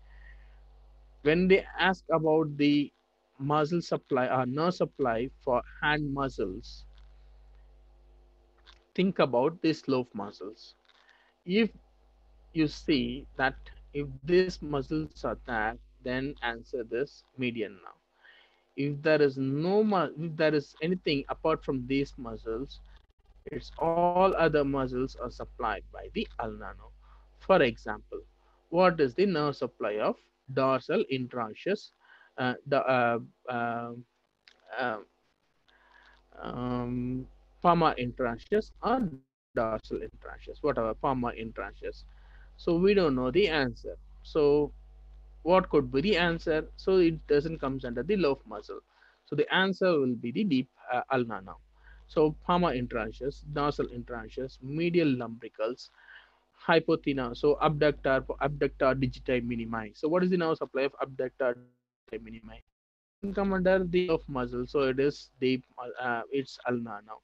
when they ask about the muscle supply or uh, nerve supply for hand muscles, think about these loaf muscles. If you see that if these muscles are there, then answer this median now. If there is no, if there is anything apart from these muscles, it's all other muscles are supplied by the ulna now. For example, what is the nerve supply of dorsal interosseous uh, the uh, uh, uh, um, palmar interosseous or dorsal interosseous, whatever palmar interosseous. So we don't know the answer. So what could be the answer? So it doesn't comes under the loaf muscle. So the answer will be the deep uh, ulna now. So palmar interosseous, dorsal interosseous, medial lumbricals, hypothenar. So abductor, abductor digiti minimi. So what is the nerve supply of abductor minimi? Come under the of muscle. So it is the uh, it's ulna now.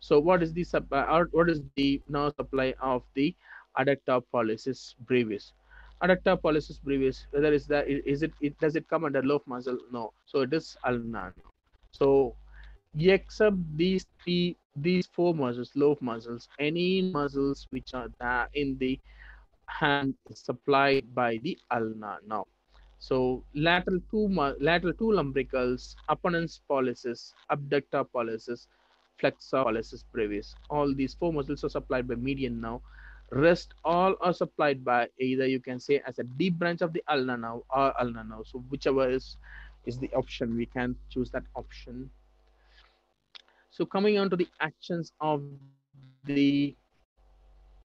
So what is the sub, uh, what is the now supply of the adductor pollicis brevis? Adductor pollicis brevis. Whether is that is it, it does it come under loaf muscle? No. So it is ulna. So except these three these four muscles loaf muscles any muscles which are there in the hand supplied by the ulna now so lateral two lateral two lumbricals opponens pollicis abductor pollicis flexor pollicis brevis all these four muscles are supplied by median now. Rest all are supplied by either you can say as a deep branch of the ulna now or ulna now. So whichever is is the option we can choose that option. So coming on to the actions of the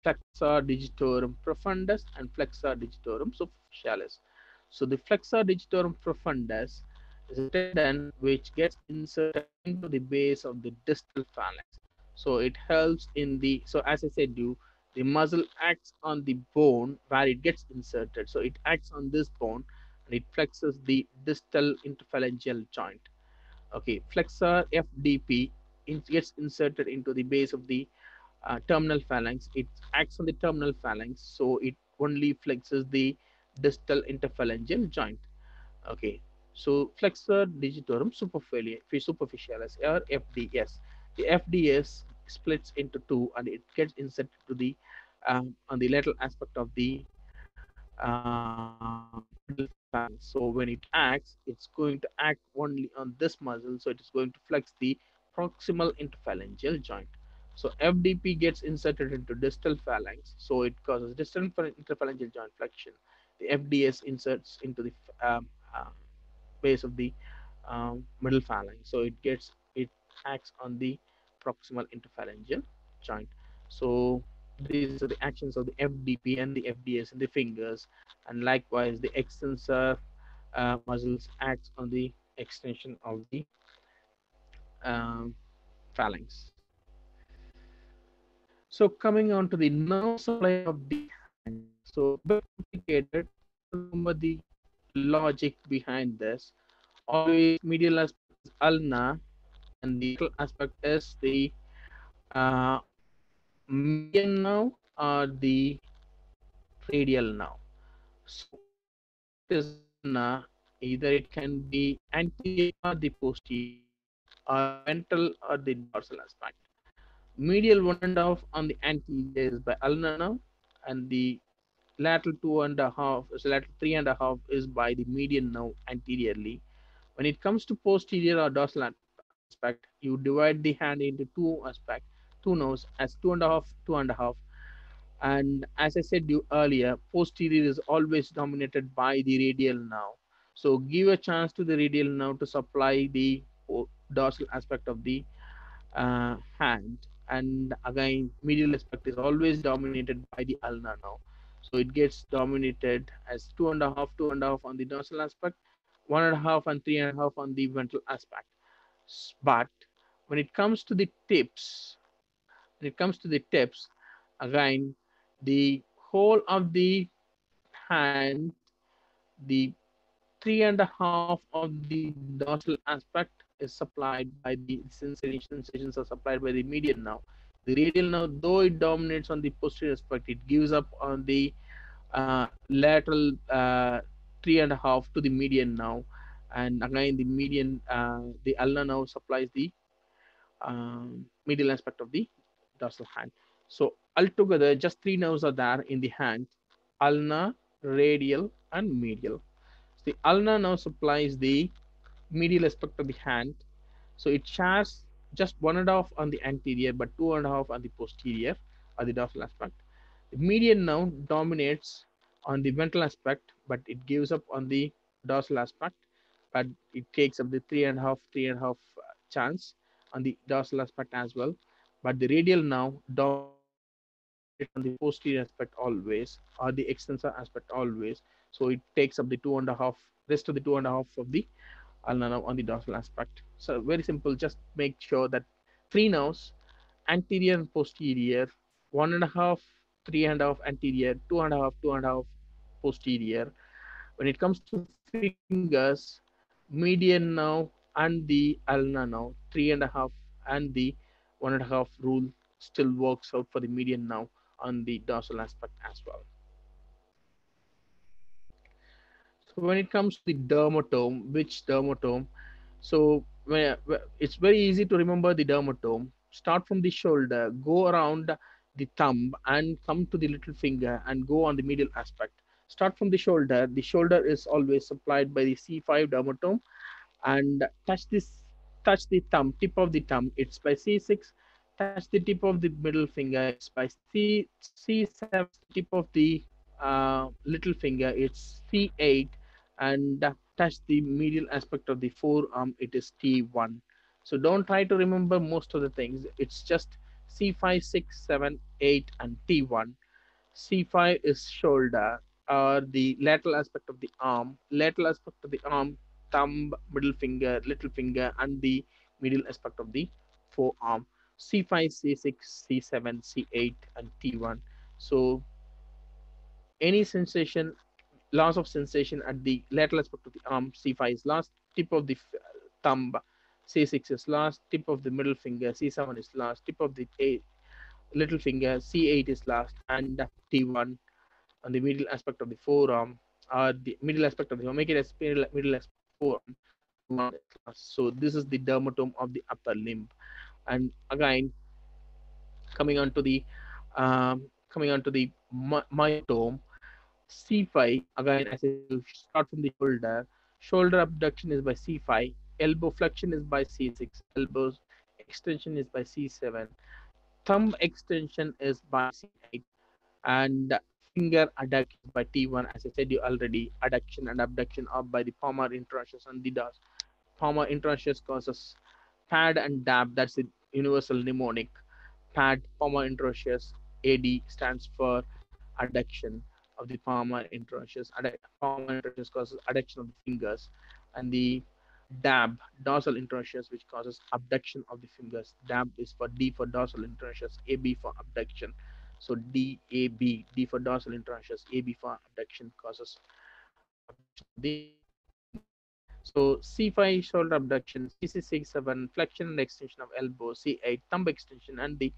flexor digitorum profundus and flexor digitorum superficialis. So the flexor digitorum profundus is a tendon which gets inserted into the base of the distal phalanx. So it helps in the, so as I said you, the muscle acts on the bone where it gets inserted. So it acts on this bone and it flexes the distal interphalangeal joint. Okay, flexor FDP gets inserted into the base of the uh, terminal phalanx. It acts on the terminal phalanx, so it only flexes the distal interphalangeal joint. Okay, so flexor digitorum superficialis or FDS. The FDS splits into two and it gets inserted to the um, on the lateral aspect of the uh, so when it acts, it's going to act only on this muscle. So it is going to flex the proximal interphalangeal joint. So FDP gets inserted into distal phalanx, so it causes distal interphalangeal joint flexion. The FDS inserts into the um, uh, base of the um, middle phalanx, so it gets it acts on the proximal interphalangeal joint. So these are the actions of the FDP and the FDS in the fingers, and likewise the extensor uh, muscles acts on the extension of the um, phalanx. So coming on to the nerve supply of the. So bit complicated. The logic behind this. Always medial aspect is ulna, and the aspect is the uh, median now or the radial now. So is either it can be anterior or the posterior or ventral or the dorsal aspect. Medial one and half on the anterior is by ulnar nerve, and the lateral two and a half, so lateral three and a half is by the median nerve anteriorly. When it comes to posterior or dorsal aspect, you divide the hand into two aspects, two nerves as two and a half, two and a half. And as I said you earlier, posterior is always dominated by the radial nerve. So give a chance to the radial nerve to supply the dorsal aspect of the uh, hand. And again, medial aspect is always dominated by the ulna nerve. So it gets dominated as two and a half, two and a half on the dorsal aspect, one and a half and three and a half on the ventral aspect. But when it comes to the tips, when it comes to the tips, again, the whole of the hand, the three and a half of the dorsal aspect is supplied by the sensory sensations are supplied by the median nerve. The radial nerve, though it dominates on the posterior aspect, it gives up on the uh, lateral uh, three and a half to the median now. And again, the median, uh, the ulnar now supplies the um, medial aspect of the dorsal hand. So altogether, just three nerves are there in the hand, ulnar, radial, and medial. So the ulnar now supplies the medial aspect of the hand. So it shares just one and a half on the anterior, but two and a half on the posterior or the dorsal aspect. The median now dominates on the ventral aspect, but it gives up on the dorsal aspect, but it takes up the three and a half, three and a half uh, chance on the dorsal aspect as well. But the radial now dominates on the posterior aspect always, or the extensor aspect always. So it takes up the two and a half, rest of the two and a half of the nerve on the dorsal aspect. So very simple, just make sure that three nerves, anterior and posterior, one and a half, three and a half anterior, two and a half, two and a half posterior. When it comes to fingers, median now and the ulnar now, three and a half and the one and a half rule still works out for the median now on the dorsal aspect as well. So when it comes to the dermatome, which dermatome? So when, it's very easy to remember the dermatome. Start from the shoulder, go around the thumb and come to the little finger and go on the medial aspect. Start from the shoulder. The shoulder is always supplied by the C5 dermatome and touch this, touch the thumb, tip of the thumb. It's by C6. Touch the tip of the middle finger. It's by C, C7, tip of the uh, little finger. It's C8 and touch the medial aspect of the forearm, it is T1. So don't try to remember most of the things. It's just C5, 6, 7, 8, and T1. C5 is shoulder or the lateral aspect of the arm. Lateral aspect of the arm, thumb, middle finger, little finger, and the medial aspect of the forearm. C5, C6, C7, C8, and T1. So any sensation loss of sensation at the lateral aspect of the arm, C5 is last, tip of the thumb, C6 is last, tip of the middle finger, C7 is last, tip of the little finger, C8 is last, and T1 on the middle aspect of the forearm, or the middle aspect of the as middle, forearm. So this is the dermatome of the upper limb, and again, coming on to the um, coming on to the my myotome, C5, again, as I start from the shoulder, shoulder abduction is by C5, elbow flexion is by C6, elbow extension is by C7, thumb extension is by C8, and finger adduction by T1. As I said you already, adduction and abduction are by the palmar interosseous and the DAS. Palmar interosseous causes pad and dab, that's the universal mnemonic. Pad, palmar interosseous, AD stands for adduction of the palmar interosseous. Palmar interosseous causes adduction of the fingers, and the DAB, dorsal interosseous, which causes abduction of the fingers. DAB is for D for dorsal interosseous, AB for abduction. So DAB, D for dorsal interosseous, AB for abduction causes the so C5 shoulder abduction, C6, 7 flexion and extension of elbow, C8 thumb extension, and the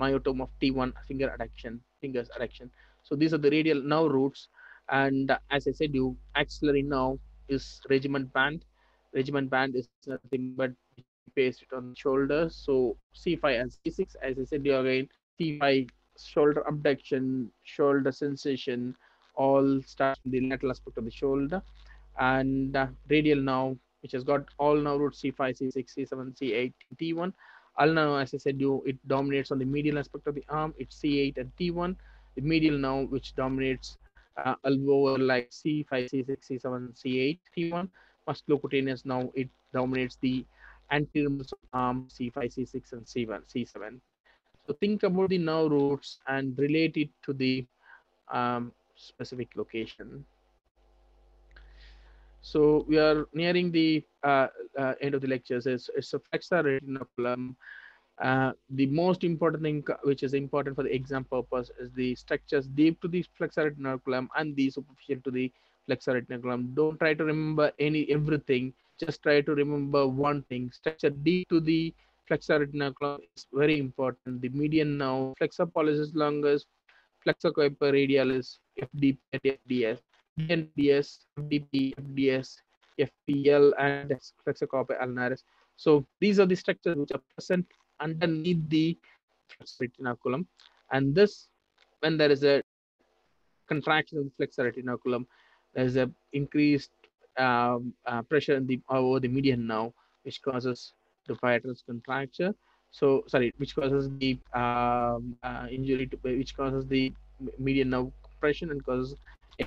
myotome of T1 finger adduction, fingers adduction. So these are the radial nerve roots. And as I said, you axillary nerve is regimental badge. Regimental badge is nothing but it on shoulders. So C5 and C6, as I said you again, C5 shoulder abduction, shoulder sensation, all start from the lateral aspect of the shoulder. And uh, radial now, which has got all now roots C5, C6, C7, C8, T1. Ulna, as I said, you it dominates on the medial aspect of the arm. It's C8 and T1. Medial now, which dominates uh, elbow like C5, C6, C7, C8, T1. Musculocutaneous now it dominates the anterior arm C5, C6, and C1, C7. So think about the nerve roots and relate it to the um, specific location. So we are nearing the uh, uh, end of the lectures. It's, it's a flexor retinaculum. Uh, the most important thing which is important for the exam purpose is the structures deep to the flexor retinaculum and the superficial to the flexor retinaculum. Don't try to remember any everything. Just try to remember one thing. Structure deep to the flexor retinaculum is very important. The median now, flexor pollicis longus, flexor carpi radialis, FDP and FDS. DNDS, FDP, FDS, FPL, and flexor carpi ulnaris. So these are the structures which are present underneath the retinaculum. And this, when there is a contraction of the flexor retinaculum, there is a increased um, uh, pressure in the over the median now, which causes the pietas contracture. So sorry, which causes the um, uh, injury to which causes the median nerve compression and causes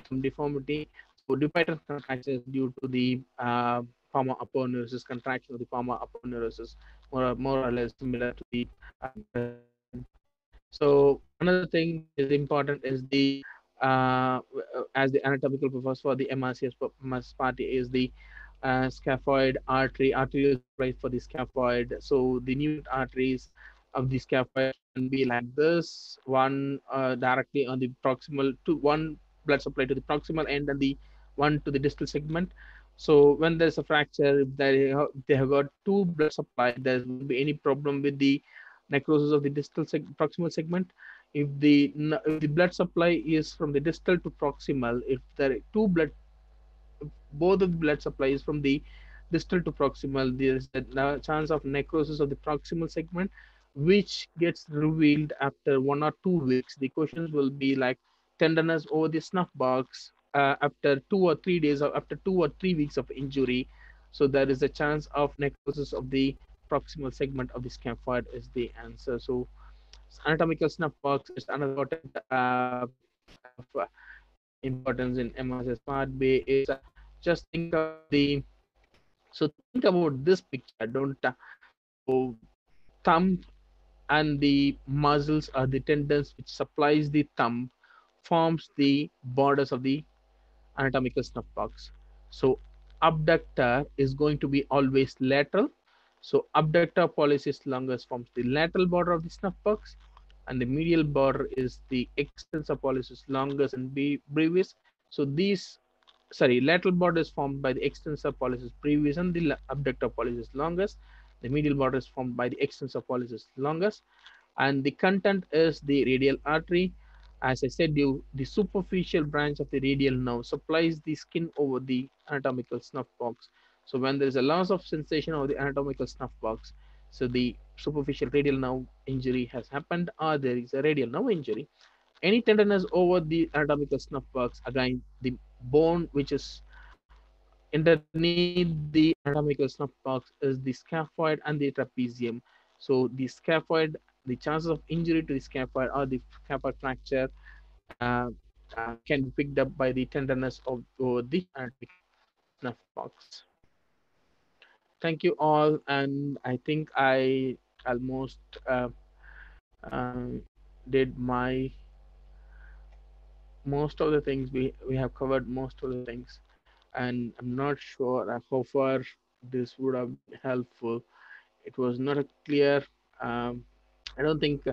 some deformity. So dupuytren's contracture is due to the uh, palmar aponeurosis contraction of the palmar aponeurosis, more or, more or less similar to the. So another thing is important is the uh, as the anatomical purpose for the MRCS party is the uh, scaphoid artery, arterial right for the scaphoid. So the new arteries of the scaphoid can be like this, one uh, directly on the proximal to one blood supply to the proximal end and the one to the distal segment. So when there's a fracture, if they have, they have got two blood supply, there won't be any problem with the necrosis of the distal seg proximal segment. If the if the blood supply is from the distal to proximal, if there are two blood, both of the blood supply is from the distal to proximal, there is a chance of necrosis of the proximal segment, which gets revealed after one or two weeks. The questions will be like tenderness over the snuff box uh, after two or three days or after two or three weeks of injury. So there is a chance of necrosis of the proximal segment of the scaphoid is the answer. So anatomical snuff box is another uh, importance in MRCS part B is uh, just think of the so think about this picture don't uh, thumb and the muscles are the tendons which supplies the thumb forms the borders of the anatomical snuff box. So abductor is going to be always lateral. So abductor pollicis longus forms the lateral border of the snuff box and the medial border is the extensor pollicis longus and brevis. So these, sorry, lateral border is formed by the extensor pollicis brevis and the abductor pollicis longus. The medial border is formed by the extensor pollicis longus and the content is the radial artery as I said you, the superficial branch of the radial nerve supplies the skin over the anatomical snuff box. So when there is a loss of sensation over the anatomical snuff box, so the superficial radial nerve injury has happened or there is a radial nerve injury. Any tenderness over the anatomical snuff box, again, the bone which is underneath the anatomical snuff box is the scaphoid and the trapezium. So the scaphoid the chances of injury to the scaphoid or the scaphoid fracture uh, uh, can be picked up by the tenderness of the snuff box. Thank you all, and I think I almost uh, um, did my most of the things we we have covered most of the things, and I'm not sure how far this would have been helpful. It was not a clear um, I don't think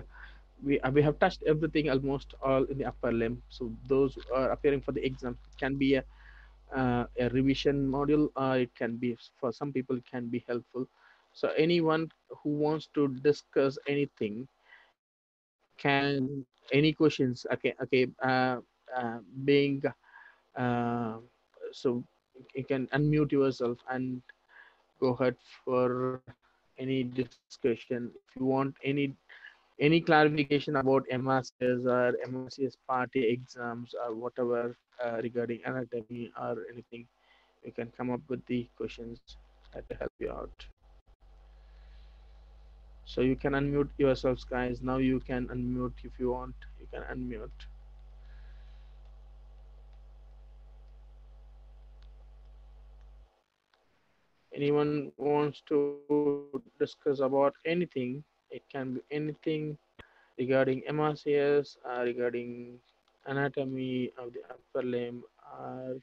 we we have touched everything almost all in the upper limb. So those are appearing for the exam can be a uh, a revision module. Uh, it can be for some people it can be helpful. So anyone who wants to discuss anything can any questions. Okay, okay. Uh, uh, being uh, so you can unmute yourself and go ahead for any discussion if you want any any clarification about MRCS or MRCS Part A exams or whatever uh, regarding anatomy or anything, you can come up with the questions to help you out. So you can unmute yourselves, guys. Now you can unmute if you want. You can unmute. Anyone wants to discuss about anything? It can be anything regarding MRCS, uh, regarding anatomy of the upper limb, or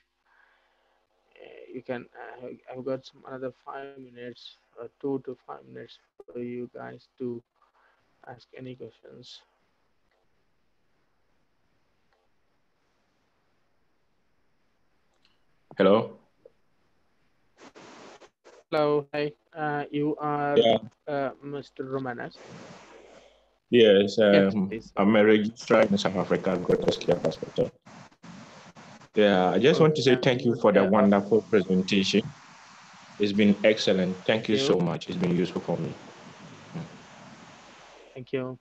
uh, you can uh, I've got some another five minutes or two to five minutes for you guys to ask any questions. Hello. Hello, hi. Uh, you are Yeah. uh, Mr. Romanes. Yes, Yes, um, please. I'm a registrar in South Africa, Groote Schuur Hospital. Yeah, I just want to say thank you for the wonderful presentation. It's been excellent. Thank you you. so much. It's been useful for me. Thank you.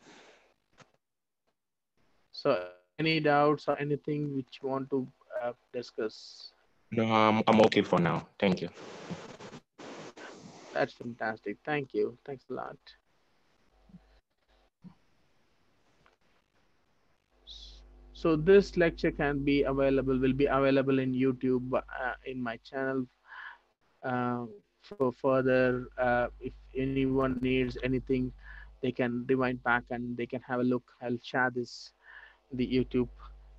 So, any doubts or anything which you want to uh, discuss? No, I'm, I'm okay for now. Thank you. That's fantastic. Thank you. Thanks a lot. So this lecture can be available, will be available in YouTube uh, in my channel. Uh, for further, uh, if anyone needs anything, they can rewind back and they can have a look. I'll share this the YouTube.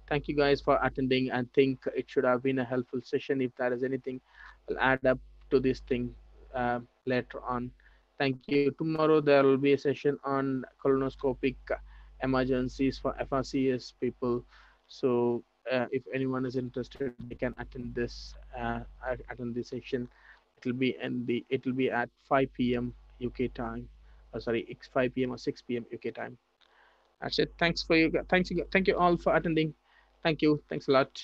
Thank you guys for attending. I think it should have been a helpful session. If there is anything, I'll add up to this thing uh, later on. Thank you. Tomorrow there will be a session on colonoscopic emergencies for FRCS people. So uh, if anyone is interested, they can attend this uh, attend this session. It will be in the it will be at 5 p.m. UK time. Oh, sorry, it's 5 p.m. or 6 p.m. UK time. That's it. Thanks for you. Thanks. Thank you all for attending. Thank you. Thanks a lot.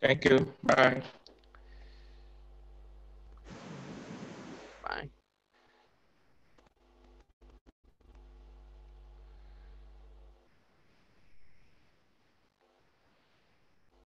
Thank you. Bye.